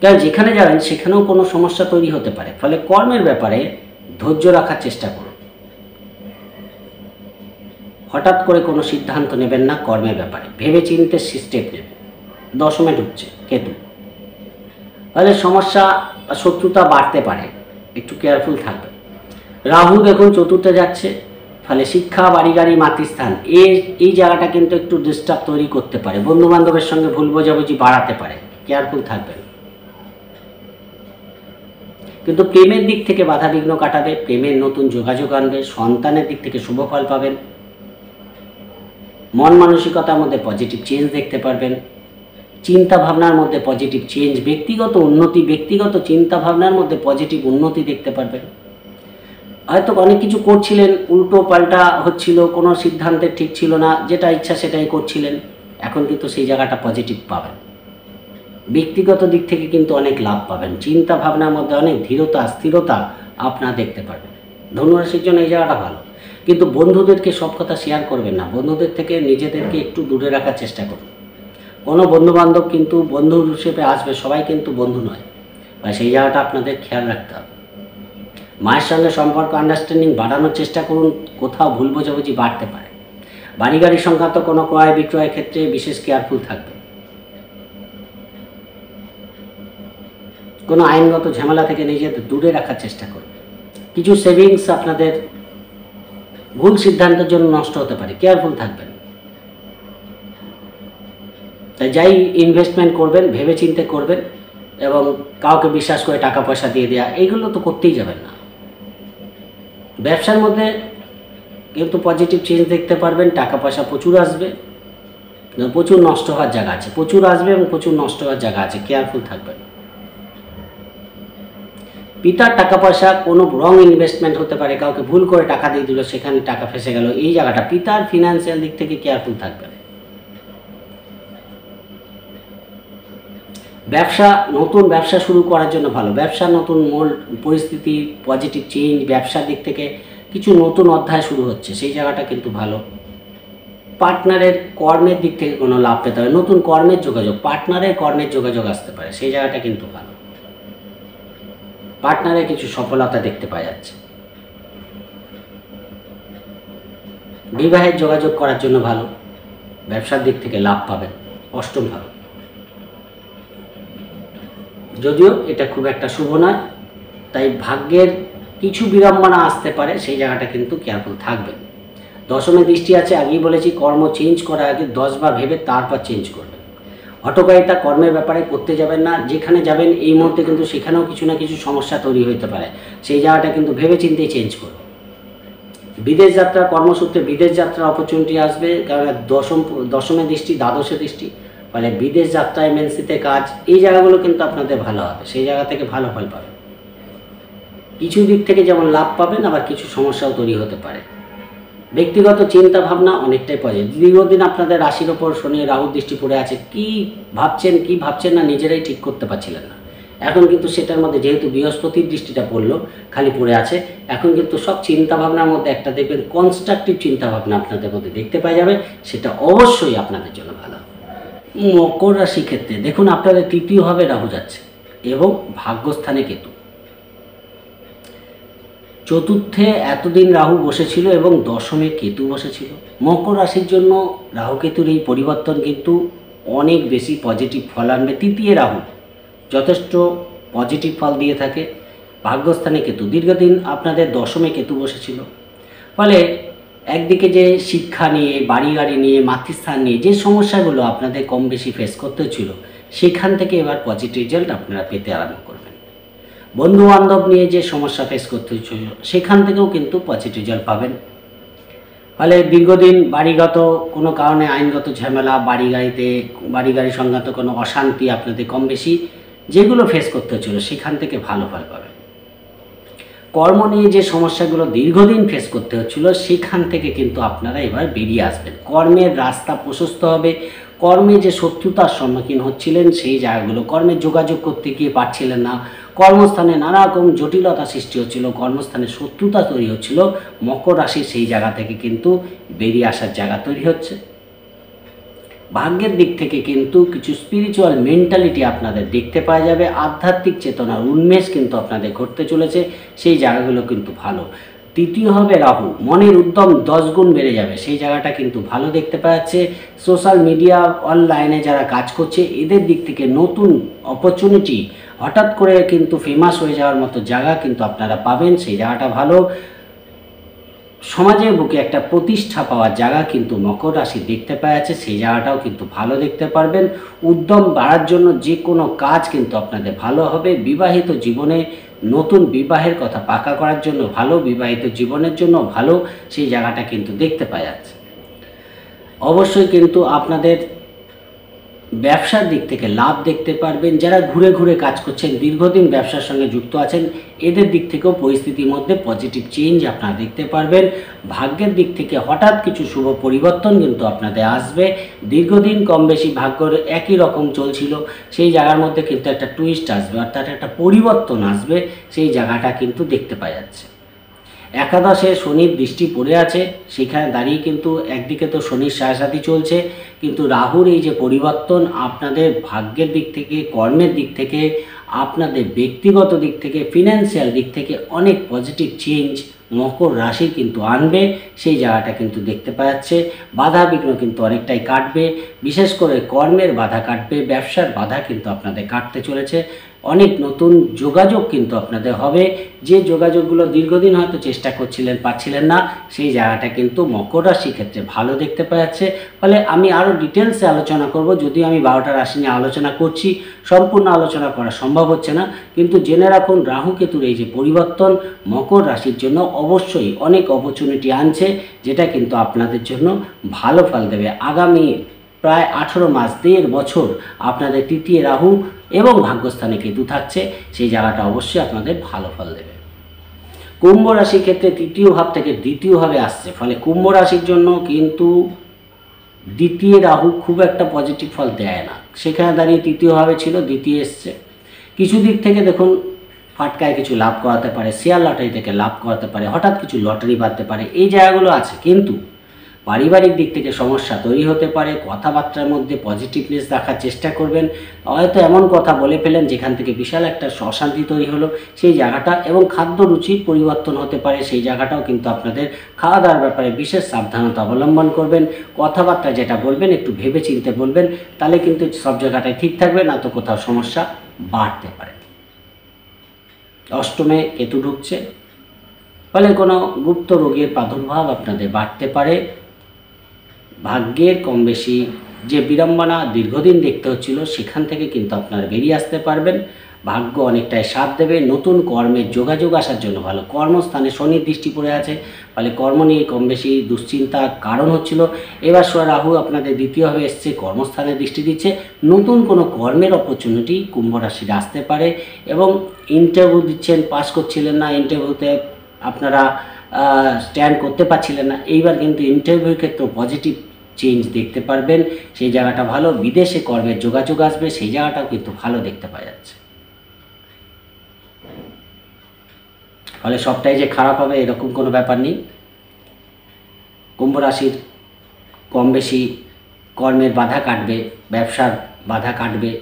কারণ যেখানে যাবেন সেখানেও কোনো সমস্যা তৈরি হতে পারে। ফলে কর্মের ব্যাপারে ধৈর্য রাখার চেষ্টা করুন। হঠাৎ করে কোনো সিদ্ধান্ত নেবেন না কর্মের ব্যাপারে। ভেবে চিনতে স্টেপ নেবেন। দশমে ঢুকছে, কেতু। তাহলে সমস্যা শত্রুতা বাড়তে পারে। একটু কেয়ারফুল থাকবে রাহু দেখুন চতুর্থে যাচ্ছে। ফলে শিক্ষা, বাড়ি, গাড়ি, মাতৃস্থান এই এই জায়গাটা কিন্তু একটু ডিস্টার্ব তৈরি করতে পারে। বন্ধু বান্ধবের সঙ্গে ভুল বোঝাবুঝি বাড়াতে পারে। কেয়ারফুল থাকবেন। কিন্তু প্রেমের দিক থেকে বাধা বিঘ্ন কাটাবে, প্রেমের নতুন যোগাযোগ আনবে, সন্তানের দিক থেকে শুভ ফল পাবেন। মন মানসিকতার মধ্যে পজিটিভ চেঞ্জ দেখতে পারবেন। চিন্তা ভাবনার মধ্যে পজিটিভ চেঞ্জ ব্যক্তিগত উন্নতি, ব্যক্তিগত চিন্তা ভাবনার মধ্যে পজিটিভ উন্নতি দেখতে পারবেন। হয়তো অনেক কিছু করছিলেন, উল্টো পাল্টা হচ্ছিল, কোনো সিদ্ধান্তে ঠিক ছিল না, যেটা ইচ্ছা সেটাই করছিলেন। এখন কিন্তু সেই জায়গাটা পজিটিভ পাবেন। ব্যক্তিগত দিক থেকে কিন্তু অনেক লাভ পাবেন। চিন্তা ভাবনার মধ্যে অনেক ধীরতা, স্থিরতা আপনারা দেখতে পারবেন। ধনুরাশির জন্য এই জায়গাটা ভালো। কিন্তু বন্ধুদেরকে সব কথা শেয়ার করবেন না। বন্ধুদের থেকে নিজেদেরকে একটু দূরে রাখার চেষ্টা করুন। কোনো বন্ধু বান্ধব কিন্তু বন্ধু হিসেবে আসবে, সবাই কিন্তু বন্ধু নয়। বা সেই জায়গাটা আপনাদের খেয়াল রাখতে হবে। মায়ের সঙ্গে সম্পর্ক আন্ডারস্ট্যান্ডিং বাড়ানোর চেষ্টা করুন, কোথাও ভুল বোঝাবুঝি বাড়তে পারে। বাড়ি গাড়ি সংক্রান্ত কোনো ক্রয় বিক্রয়ের ক্ষেত্রে বিশেষ কেয়ারফুল থাকবে। কোনো আইনগত ঝামেলা থেকে নিজেদের দূরে রাখার চেষ্টা করুন। কিছু সেভিংস আপনাদের ভুল সিদ্ধান্তের জন্য নষ্ট হতে পারে কেয়ারফুল থাকবেন। তাই যাই ইনভেস্টমেন্ট করবেন ভেবে চিন্তে করবেন এবং কাউকে বিশ্বাস করে টাকা পয়সা দিয়ে দেওয়া এইগুলো তো করতেই যাবেন না। ব্যবসার মধ্যে কিন্তু পজিটিভ চেঞ্জ দেখতে পারবেন, টাকা পয়সা প্রচুর আসবে প্রচুর নষ্ট হওয়ার জায়গা আছে, প্রচুর আসবে এবং প্রচুর নষ্ট হওয়ার জায়গা আছে কেয়ারফুল থাকবেন। পিতার টাকা পয়সা কোনো রং ইনভেস্টমেন্ট হতে পারে, কাউকে ভুল করে টাকা দিয়ে দিল, সেখানে টাকা ফেসে গেল, এই জায়গাটা, পিতার ফিনান্সিয়াল দিক থেকে কেয়ারফুল থাকবেন। ব্যবসা, নতুন ব্যবসা শুরু করার জন্য ভালো। ব্যবসা, নতুন মোল, পরিস্থিতি পজিটিভ চেঞ্জ ব্যবসার দিক থেকে কিছু নতুন অধ্যায় শুরু হচ্ছে, সেই জায়গাটা কিন্তু ভালো। পার্টনারের কর্মের দিক থেকে কোনো লাভ পেতে হবে। নতুন কর্মের যোগাযোগ, পার্টনারের কর্মের যোগাযোগ আসতে পারে, সেই জায়গাটা কিন্তু ভালো। পার্টনারে কিছু সফলতা দেখতে পাওয়া যাচ্ছে। বিবাহের যোগাযোগ করার জন্য ভালো। ব্যবসার দিক থেকে লাভ পাবেন। অষ্টম ভালো। যদিও এটা খুব একটা শুভ নয়, তাই ভাগ্যের কিছু বিড়ম্বনা আসতে পারে, সেই জায়গাটা কিন্তু কেয়ারফুল থাকবেন দশমে দৃষ্টি আছে, আগেই বলেছি, কর্ম চেঞ্জ করার আগে দশবার ভেবে তারপর চেঞ্জ করবেন। হটকারিতা কর্মের ব্যাপারে করতে যাবেন না, যেখানে যাবেন এই মুহূর্তে কিন্তু সেখানেও কিছু না কিছু সমস্যা তৈরি হতে পারে। সেই জায়গাটা কিন্তু ভেবে চিন্তেই চেঞ্জ করবে বিদেশ যাত্রা, কর্মসূত্রে বিদেশ যাত্রার অপরচুনিটি আসবে কারণ দশম, দশমে দৃষ্টি, দ্বাদশে দৃষ্টি ফলে বিদেশ যাত্রা এমএনসিতে কাজ, এই জায়গাগুলো কিন্তু আপনাদের ভালো হবে। সেই জায়গা থেকে ভালো ফল পাবেন। কিছু দিক থেকে যেমন লাভ পাবেন, আবার কিছু সমস্যাও তৈরি হতে পারে। ব্যক্তিগত চিন্তা ভাবনা অনেকটাই পজিটিভ। দীর্ঘদিন আপনাদের রাশির ওপর শনি রাহুর দৃষ্টি পড়ে আছে, কি ভাবছেন কি ভাবছেন না নিজেরাই ঠিক করতে পারছিলেন না। এখন কিন্তু সেটার মধ্যে যেহেতু বৃহস্পতির দৃষ্টিটা পড়ল, খালি পড়ে আছে, এখন কিন্তু সব চিন্তা ভাবনার মধ্যে একটা দেখবেন কনস্ট্রাকটিভ চিন্তা ভাবনা আপনাদের মধ্যে দেখতে পাওয়া যাবে, সেটা অবশ্যই আপনাদের জন্য ভালো। মকর রাশি ক্ষেত্রে, দেখুন আপনাদের তৃতীয়ভাবে রাহু যাচ্ছে এবং ভাগ্যস্থানে কেতু। চতুর্থে এতদিন রাহু বসেছিল এবং দশমে কেতু বসেছিল। মকর রাশির জন্য রাহু কেতুর এই পরিবর্তন কিন্তু অনেক বেশি পজিটিভ ফল আনবে। তৃতীয় রাহু যথেষ্ট পজিটিভ ফল দিয়ে থাকে। ভাগ্যস্থানে কেতু। দীর্ঘদিন আপনাদের দশমে কেতু বসেছিল। ফলে একদিকে যে শিক্ষা নিয়ে বাড়ি গাড়ি নিয়ে, মাতৃস্থান নিয়ে যে সমস্যাগুলো আপনাদের কম বেশি ফেস করতে ছিল, সেখান থেকে এবার পজিটিভ রেজাল্ট আপনারা পেতে আরম্ভ করবেন। বন্ধু বান্ধব নিয়ে যে সমস্যা ফেস করতে হচ্ছিল সেখান থেকেও কিন্তু পজিটিভ রেজাল্ট পাবেন। ফলে দীর্ঘদিন বাড়িগত কোনো কারণে আইনগত ঝামেলা বাড়ি গাড়িতে বাড়ি গাড়ি সংক্রান্ত কোনো অশান্তি আপনাদের কম বেশি যেগুলো ফেস করতে হচ্ছিল সেখান থেকে ভালো ফল পাবেন। কর্ম নিয়ে যে সমস্যাগুলো দীর্ঘদিন ফেস করতে হচ্ছিল, সেখান থেকে কিন্তু আপনারা এবার বেরিয়ে আসবেন। কর্মের রাস্তা প্রশস্ত হবে। কর্মে যে শত্রুতার সম্মুখীন হচ্ছিলেন, সেই জায়গাগুলো, কর্মে যোগাযোগ করতে গিয়ে পারছিলেন না। কর্মস্থানে নানা রকম জটিলতা সৃষ্টি হচ্ছিল, কর্মস্থানে শত্রুতা তৈরি হচ্ছিল। মকর রাশির সেই জায়গা থেকে কিন্তু বেরিয়ে আসার জায়গা তৈরি হচ্ছে। ভাগ্যের দিক থেকে কিন্তু কিছু স্পিরিচুয়াল মেন্টালিটি আপনাদের দেখতে পাওয়া যাবে। আধ্যাত্মিক চেতনার উন্মেষ কিন্তু আপনাদের ঘটতে চলেছে, সেই জায়গাগুলো কিন্তু ভালো। তৃতীয় হবে রাহু। মনের উদ্যম দশ গুণ বেড়ে যাবে, সেই জায়গাটা কিন্তু ভালো দেখতে পাওয়া যাচ্ছে। সোশ্যাল মিডিয়া অনলাইনে যারা কাজ করছে, এদের দিক থেকে নতুন অপরচুনিটি হঠাৎ করে কিন্তু ফেমাস হয়ে যাওয়ার মতো জায়গা কিন্তু আপনারা পাবেন, সেই জায়গাটা ভালো। সমাজের বুকে একটা প্রতিষ্ঠা পাওয়ার জায়গা কিন্তু মকর রাশি দেখতে পাওয়া যাচ্ছে। সেই জায়গাটাও কিন্তু ভালো দেখতে পারবেন। উদ্যম বাড়ার জন্য যে কোনো কাজ কিন্তু আপনাদের ভালো হবে। বিবাহিত জীবনে নতুন বিবাহের কথা পাকা করার জন্য ভালো, বিবাহিত জীবনের জন্য ভালো, সেই জায়গাটা কিন্তু দেখতে পাওয়া যাচ্ছে। অবশ্যই কিন্তু আপনাদের ব্যবসার দিক থেকে লাভ দেখতে পারবেন। যারা ঘুরে ঘুরে কাজ করছেন, দীর্ঘদিন ব্যবসার সঙ্গে যুক্ত আছেন, এদের দিক থেকেও পরিস্থিতির মধ্যে পজিটিভ চেঞ্জ আপনারা দেখতে পারবেন। ভাগ্যের দিক থেকে হঠাৎ কিছু শুভ পরিবর্তন কিন্তু আপনাদের আসবে। দীর্ঘদিন কম বেশি ভাগ্যর একই রকম চলছিল। সেই জায়গার মধ্যে কিন্তু একটা টুইস্ট আসবে, অর্থাৎ একটা পরিবর্তন আসবে। সেই জায়গাটা কিন্তু দেখতে পাওয়া যাচ্ছে। একাদশে শনির দৃষ্টি পড়ে আছে। সেখানে দাঁড়িয়ে কিন্তু একদিকে তো শনির সাথী চলছে। কিন্তু রাহুর এই যে পরিবর্তন আপনাদের ভাগ্যের দিক থেকে, কর্মের দিক থেকে, আপনাদের ব্যক্তিগত দিক থেকে ফিনান্সিয়াল দিক থেকে অনেক পজিটিভ চেঞ্জ মকর রাশি কিন্তু আনবে। সেই জায়গাটা কিন্তু দেখতে পাচ্ছে। বাধা বিঘ্ন কিন্তু অনেকটাই কাটবে। বিশেষ করে কর্মের বাধা কাটবে, ব্যবসার বাধা কিন্তু আপনাদের কাটতে চলেছে। অনেক নতুন যোগাযোগ কিন্তু আপনাদের হবে। যে যোগাযোগগুলো দীর্ঘদিন হয়তো চেষ্টা করছিলেন পাচ্ছিলেন না, সেই জায়গাটা কিন্তু মকর রাশি ক্ষেত্রে ভালো দেখতে পাওয়া যাচ্ছে ফলে আমি আরও ডিটেলসে আলোচনা করব, যদিও আমি বারোটা রাশি নিয়ে আলোচনা করছি, সম্পূর্ণ আলোচনা করা সম্ভব হচ্ছে না। কিন্তু জেনে রাখুন, রাহু কেতুর এই যে পরিবর্তন, মকর রাশির জন্য অবশ্যই অনেক অপরচুনিটি আনছে, যেটা কিন্তু আপনাদের জন্য ভালো ফল দেবে। আগামী প্রায় আঠেরো মাস, দেড় বছর আপনাদের তৃতীয় রাহু এবং ভাগ্যস্থানে কেতু থাকছে, সেই জায়গাটা অবশ্যই আপনাদের ভালো ফল দেবে। কুম্ভ রাশির ক্ষেত্রে তৃতীয় ভাব থেকে দ্বিতীয় ভাবে আসছে, ফলে কুম্ভ রাশির জন্য কিন্তু দ্বিতীয় রাহু খুব একটা পজিটিভ ফল দেয় না। সেখানে দাঁড়িয়ে তৃতীয়ভাবে ছিল, দ্বিতীয় এসছে। কিছু দিক থেকে দেখুন, ফাটকায় কিছু লাভ করাতে পারে, শেয়ার লটারি থেকে লাভ করাতে পারে, হঠাৎ কিছু লটারি বাঁধতে পারে, এই জায়গাগুলো আছে। কিন্তু পারিবারিক দিক থেকে সমস্যা তৈরি হতে পারে, কথাবার্তার মধ্যে পজিটিভনেস রাখার চেষ্টা করবেন, হয়তো এমন কথা বলে ফেলেন যেখান থেকে বিশাল একটা অশান্তি তৈরি হলো সেই জায়গাটা এবং খাদ্য রুচির পরিবর্তন হতে পারে, সেই জায়গাটাও কিন্তু আপনাদের খাওয়া দাওয়ার ব্যাপারে বিশেষ সাবধানতা অবলম্বন করবেন, কথাবার্তা যেটা বলবেন একটু ভেবে চিনতে বলবেন, তাহলে কিন্তু সব জায়গাটায় ঠিক থাকবে, না তো কোথাও সমস্যা বাড়তে পারে। অষ্টমে কেতু ঢুকছে, ফলে কোনো গুপ্ত রোগের প্রাদুর্ভাব আপনাদের বাড়তে পারে ভাগ্যের কম বেশি যে বিড়ম্বনা দীর্ঘদিন দেখতে হচ্ছিল, সেখান থেকে কিন্তু আপনারা বেরিয়ে আসতে পারবেন। ভাগ্য অনেকটাই সাথ দেবে। নতুন কর্মের যোগাযোগ আসার জন্য ভালো। কর্মস্থানে শনির দৃষ্টি পড়ে আছে। ফলে কর্ম নিয়ে কম বেশি দুশ্চিন্তার কারণ হচ্ছিল। এবার সোয়া রাহু আপনাদের দ্বিতীয়ভাবে এসছে, কর্মস্থানে দৃষ্টি দিচ্ছে। নতুন কোনো কর্মের অপরচুনিটি কুম্ভ রাশির আসতে পারে এবং ইন্টারভিউ দিচ্ছেন পাস করছিলেন না ইন্টারভিউতে আপনারা স্ট্যান্ড করতে পারছিলেন না। এইবার কিন্তু ইন্টারভিউর ক্ষেত্রেও পজিটিভ চেঞ্জ দেখতে পারবেন। সেই জায়গাটা ভালো, বিদেশে কর্মের যোগাযোগ আসবে, সেই জায়গাটাও কিন্তু ভালো দেখতে পাওয়া যাচ্ছে। ফলে সবটাই যে খারাপ হবে, এরকম কোনো ব্যাপার নেই। কুম্ভ রাশির কম বেশি কর্মের বাধা কাটবে, ব্যবসার বাধা কাটবে।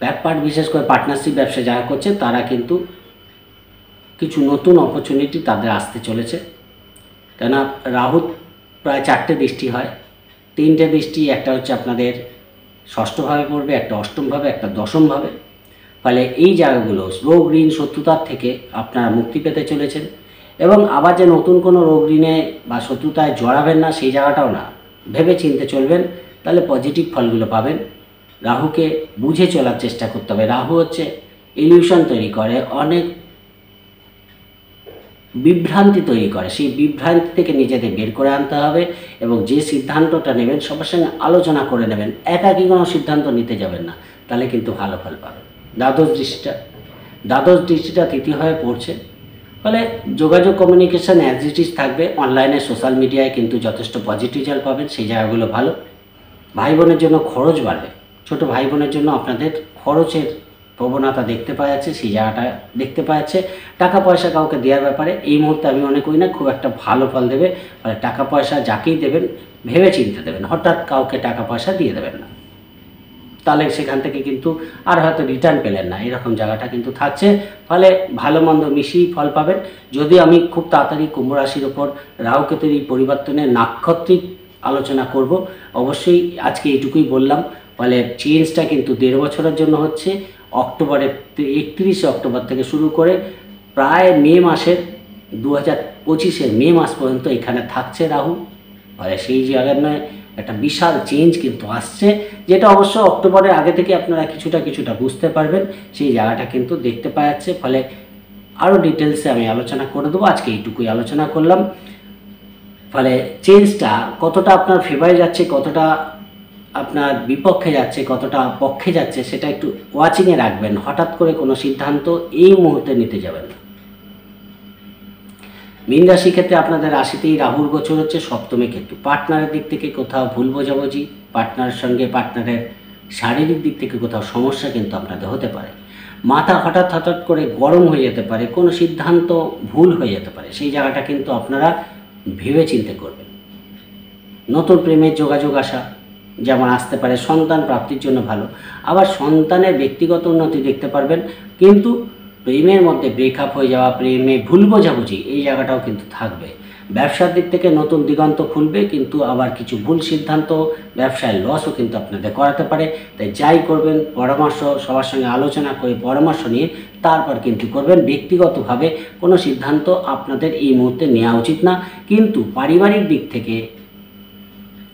ব্যাপার বিশেষ করে পার্টনারশিপ ব্যবসা যারা করছে, তারা কিন্তু কিছু নতুন অপরচুনিটি তাদের আসতে চলেছে। কেননা রাহু প্রায় চারটে বৃষ্টি হয়। তিনটে দৃষ্টি একটা হচ্ছে আপনাদের ষষ্ঠভাবে পড়বে, একটা অষ্টমভাবে, একটা দশমভাবে। ফলে এই জায়গাগুলো রোগ ঋণ শত্রুতার থেকে আপনারা মুক্তি পেতে চলেছেন। এবং আবার যে নতুন কোনো রোগ ঋণে বা শত্রুতায় জড়াবেন না, সেই জায়গাটাও না। ভেবে চিনতে চলবেন, তাহলে পজিটিভ ফলগুলো পাবেন। রাহুকে বুঝে চলার চেষ্টা করতে হবে। রাহু হচ্ছে ইলিউশন তৈরি করে, অনেক বিভ্রান্তি তৈরি করে। সেই বিভ্রান্তি থেকে নিজেদের বের করে আনতে হবে এবং যে সিদ্ধান্তটা নেবেন, সবার সঙ্গে আলোচনা করে নেবেন, একাকি কোনো সিদ্ধান্ত নিতে যাবেন না, তাহলে কিন্তু ভালো ফল পাবেন। দ্বাদশ দৃষ্টিটা। দ্বাদশ দৃষ্টিটা তৃতীয় হয়ে পড়ছে। ফলে যোগাযোগ কমিউনিকেশান অ্যাজ ইট ইজ থাকবে। অনলাইনে সোশ্যাল মিডিয়ায় কিন্তু যথেষ্ট পজিটিভ রেজাল্ট পাবেন, সেই জায়গাগুলো ভালো। ভাই বোনের জন্য খরচ বাড়বে। ছোট ভাই বোনের জন্য আপনাদের খরচের প্রবণতা দেখতে পাওয়া যাচ্ছে, সেই জায়গাটা দেখতে পাওয়া যাচ্ছে। টাকা পয়সা কাউকে দেওয়ার ব্যাপারে এই মুহূর্তে আমি মনে করি না, খুব একটা ভালো ফল দেবে। ফলে টাকা পয়সা যাকেই দেবেন ভেবে চিনতে দেবেন হঠাৎ কাউকে টাকা পয়সা দিয়ে দেবেন না। তাহলে সেখান থেকে কিন্তু আর হয়তো রিটার্ন পেলেন না, এরকম জায়গাটা কিন্তু থাকছে। ফলে ভালো মন্দ মিশিয়েই ফল পাবেন। যদি আমি খুব তাড়াতাড়ি কুম্ভ রাশির ওপর রাহুকেতুর এই পরিবর্তনের নাক্ষত্রিক আলোচনা করব, অবশ্যই আজকে এইটুকুই বললাম। ফলে চেঞ্জটা কিন্তু দেড় বছরের জন্য হচ্ছে। অক্টোবরের একত্রিশে অক্টোবর থেকে শুরু করে প্রায় মে মাসের দু হাজার পঁচিশের মে মাস পর্যন্ত এখানে থাকছে রাহু। ফলে সেই জায়গায় নয়, একটা বিশাল চেঞ্জ কিন্তু আসছে, যেটা অবশ্য অক্টোবরের আগে থেকে আপনারা কিছুটা কিছুটা বুঝতে পারবেন। সেই জায়গাটা কিন্তু দেখতে পাওয়া যাচ্ছে। ফলে আরও ডিটেলসে আমি আলোচনা করে দেবো। আজকে এইটুকুই আলোচনা করলাম। ফলে চেঞ্জটা কতটা আপনার ফেভারে যাচ্ছে, কতটা আপনার বিপক্ষে যাচ্ছে, কতটা পক্ষে যাচ্ছে, সেটা একটু ওয়াচিংয়ে রাখবেন। হঠাৎ করে কোনো সিদ্ধান্ত এই মুহূর্তে নিতে যাবেন না। মীন রাশি ক্ষেত্রে আপনাদের রাশিতেই রাহুর গোচর হচ্ছে সপ্তমী ক্ষেত্র পার্টনারের দিক থেকে কোথাও ভুল বোঝাবুঝি পার্টনারের সঙ্গে পার্টনারের শারীরিক দিক থেকে কোথাও সমস্যা কিন্তু আপনাদের হতে পারে। মাথা হঠাৎ হঠাৎ করে গরম হয়ে যেতে পারে, কোনো সিদ্ধান্ত ভুল হয়ে যেতে পারে, সেই জায়গাটা কিন্তু আপনারা ভেবে চিন্তে করবেন। নতুন প্রেমের যোগাযোগ আসা যেমন আসতে পারে সন্তান প্রাপ্তির জন্য ভালো। আবার সন্তানের ব্যক্তিগত উন্নতি দেখতে পারবেন, কিন্তু প্রেমের মধ্যে ব্রেকআপ হয়ে যাওয়া, প্রেমে ভুল বোঝাবুঝি, এই জায়গাটাও কিন্তু থাকবে। ব্যবসার দিক থেকে নতুন দিগন্ত খুলবে, কিন্তু আবার কিছু ভুল সিদ্ধান্ত ব্যবসায় লসও কিন্তু আপনাদের করাতে পারে। তাই যাই করবেন, পরামর্শ, সবার সঙ্গে আলোচনা করে পরামর্শ নিয়ে তারপর কিন্তু করবেন। ব্যক্তিগতভাবে কোনো সিদ্ধান্ত আপনাদের এই মুহূর্তে নেওয়া উচিত না। কিন্তু পারিবারিক দিক থেকে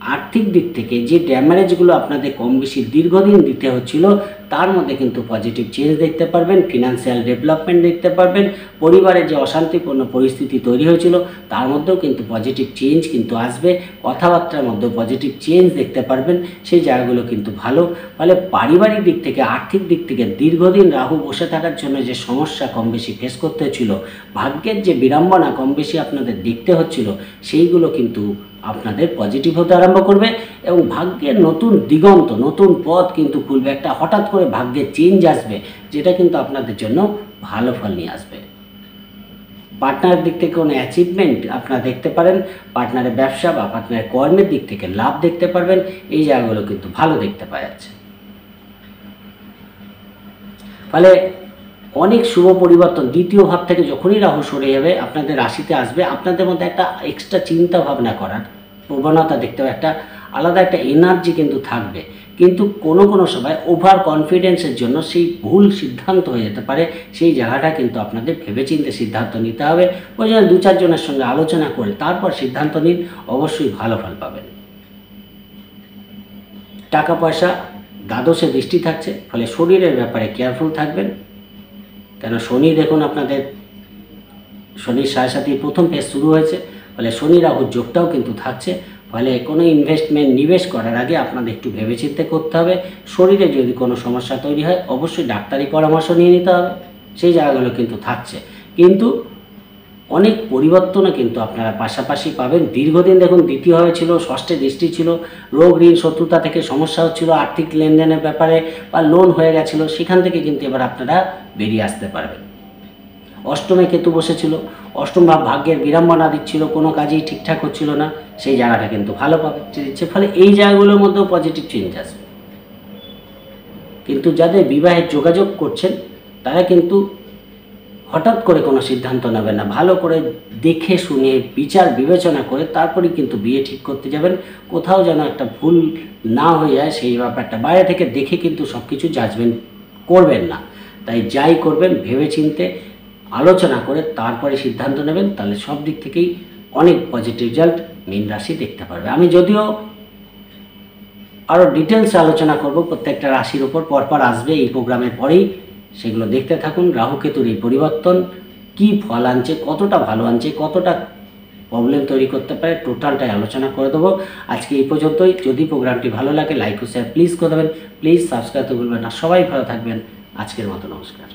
আর্থিক দিক থেকে যে ড্যামারেজগুলো আপনাদের কম বেশি দীর্ঘদিন দিতে হচ্ছিল তার মধ্যে কিন্তু পজিটিভ চেঞ্জ দেখতে পারবেন ফিনান্সিয়াল ডেভেলপমেন্ট দেখতে পারবেন, পরিবারে যে অশান্তিপূর্ণ পরিস্থিতি তৈরি হয়েছিল, তার মধ্যেও কিন্তু পজিটিভ চেঞ্জ কিন্তু আসবে, কথাবার্তার মধ্যেও পজিটিভ চেঞ্জ দেখতে পারবেন, সেই জায়গাগুলো কিন্তু ভালো। ফলে পারিবারিক দিক থেকে, আর্থিক দিক থেকে দীর্ঘদিন রাহু বসে থাকার জন্য যে সমস্যা কম বেশি ফেস করতে হচ্ছিল ভাগ্যের যে বিড়ম্বনা কম বেশি আপনাদের দেখতে হচ্ছিল, সেইগুলো কিন্তু আপনাদের পজিটিভ হতে আরম্ভ করবে এবং ভাগ্যের নতুন দিগন্ত, নতুন পথ কিন্তু খুলবে। একটা হঠাৎ করে ভাগ্যের চেঞ্জ আসবে, যেটা কিন্তু আপনাদের জন্য ভালো ফল নিয়ে আসবে। পার্টনারের দিক থেকে কোনো অ্যাচিভমেন্ট আপনারা দেখতে পারেন পার্টনারের ব্যবসা বা পার্টনারের কর্মের দিক থেকে লাভ দেখতে পারবেন, এই জায়গাগুলো কিন্তু ভালো দেখতে পাওয়া যাচ্ছে। ফলে অনেক শুভ পরিবর্তন, দ্বিতীয় ভাব থেকে যখনই রাহু সরে যাবে, আপনাদের রাশিতে আসবে, আপনাদের মধ্যে একটা এক্সট্রা চিন্তা ভাবনা করার প্রবণতা দেখতে হবে, একটা আলাদা একটা এনার্জি কিন্তু থাকবে। কিন্তু কোনো কোনো সময় ওভার কনফিডেন্সের জন্য সেই ভুল সিদ্ধান্ত হয়ে যেতে পারে। সেই জায়গাটা কিন্তু আপনাদের ভেবেচিন্তে সিদ্ধান্ত নিতে হবে। ওই জন্য দু চারজনের সঙ্গে আলোচনা করে তারপর সিদ্ধান্ত নিন। অবশ্যই ভালো ফল পাবেন। টাকা পয়সা দ্বাদশে দৃষ্টি থাকছে, ফলে শরীরের ব্যাপারে কেয়ারফুল থাকবেন। কেন শনি দেখুন আপনাদের, শনির সাথে সাথে প্রথম ফেজ শুরু হয়েছে, ফলে শনি রাহুর যোগটাও কিন্তু থাকছে। ফলে কোনো ইনভেস্টমেন্ট নিবেশ করার আগে আপনাদের একটু ভেবেচিন্তে করতে হবে। শরীরে যদি কোনো সমস্যা তৈরি হয়, অবশ্যই ডাক্তারি পরামর্শ নিয়ে নিতে হবে। সেই জায়গাগুলো কিন্তু থাকছে। কিন্তু অনেক পরিবর্তনও কিন্তু আপনারা পাশাপাশি পাবেন। দীর্ঘদিন দেখুন দ্বিতীয়ভাবে ছিল, ষষ্ঠে দৃষ্টি ছিল, রোগ ঋণ, শত্রুতা থেকে সমস্যা হচ্ছিল, আর্থিক লেনদেনের ব্যাপারে বা লোন হয়ে গেছিল, সেখান থেকে কিন্তু এবার আপনারা বেরিয়ে আসতে পারবেন। অষ্টমে কেতু বসেছিল, অষ্টম ভাব ভাগ্যের বিড়ম্বনা দিচ্ছিল কোনো কাজেই ঠিকঠাক হচ্ছিল না, সেই জায়গাটা কিন্তু ভালো পাবে দিচ্ছে ফলে এই জায়গাগুলোর মধ্যেও পজিটিভ চেঞ্জ আসবে। কিন্তু যাদের বিবাহের যোগাযোগ করছেন, তারা কিন্তু হঠাৎ করে কোনো সিদ্ধান্ত নেবেন না। ভালো করে দেখে শুনে বিচার বিবেচনা করে তারপরেই কিন্তু বিয়ে ঠিক করতে যাবেন। কোথাও যেন একটা ভুল না হয়ে যায়, সেই ব্যাপারটা বাইরে থেকে দেখে কিন্তু সব কিছু জাজমেন্ট করবেন না। তাই যাই করবেন ভেবে চিনতে আলোচনা করে তারপরে সিদ্ধান্ত নেবেন, তাহলে সব দিক থেকেই অনেক পজিটিভ রেজাল্ট মীন রাশি দেখতে পারবে। আমি যদিও আরও ডিটেলস আলোচনা করব, প্রত্যেকটা রাশির ওপর পরপর আসবে, এই প্রোগ্রামের পরেই সেগুলো দেখতে থাকুন। রাহুকেতুর এই পরিবর্তন, কি ফল আনছে, কতটা ভালো আনছে, কতটা প্রবলেম তৈরি করতে পারে টোটালটাই আলোচনা করে দেবো। আজকে এই পর্যন্তই। যদি প্রোগ্রামটি ভালো লাগে লাইক ও শেয়ার প্লিজ করে দেবেন। প্লিজ সাবস্ক্রাইব তো ভুলবেন না। সবাই ভালো থাকবেন। আজকের মতো নমস্কার।